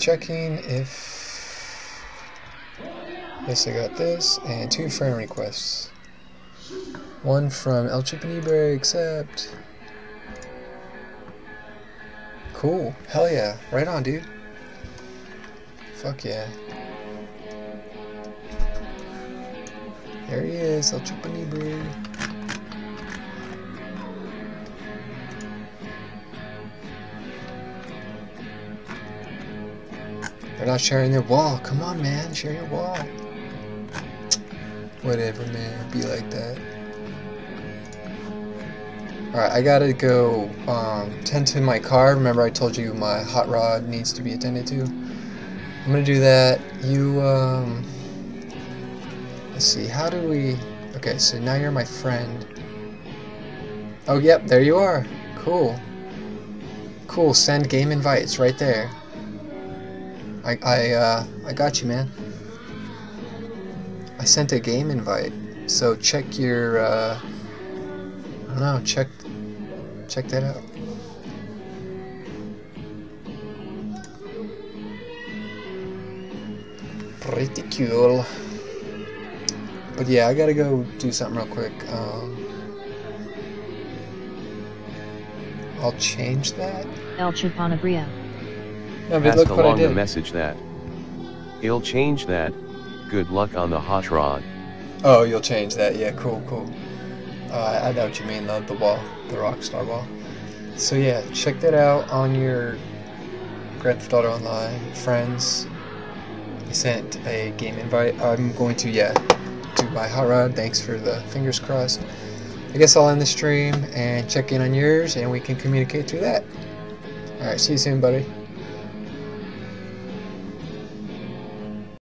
Checking if Yes, I got this, and two friend requests. One from El Chipanibre, accept. Cool. Hell yeah. Right on, dude. Fuck yeah. There he is, El Chupanibre. They're not sharing their wall. Come on, man. Share your wall. Whatever, man. Be like that. Alright, I gotta go um, tend to my car. Remember I told you my hot rod needs to be attended to? I'm gonna do that. You, um... Let's see, how do we... Okay, so now you're my friend. Oh, yep, there you are. Cool. Cool, send game invites right there. I, I, uh, I got you, man. I sent a game invite, so check your, uh, I don't know, check, check that out. Pretty cool. But yeah, I gotta go do something real quick. Um, I'll change that. El Chupanabria. No, Passed along the message that. He'll change that. Good luck on the hot rod. Oh, you'll change that. Yeah, cool, cool. Uh, I know what you mean, the, the wall, the Rockstar wall. So yeah, check that out on your Grand Theft Auto Online friends. I sent a game invite. I'm going to, yeah, do my hot rod. Thanks for the fingers crossed. I guess I'll end the stream and check in on yours, and we can communicate through that. Alright, see you soon, buddy.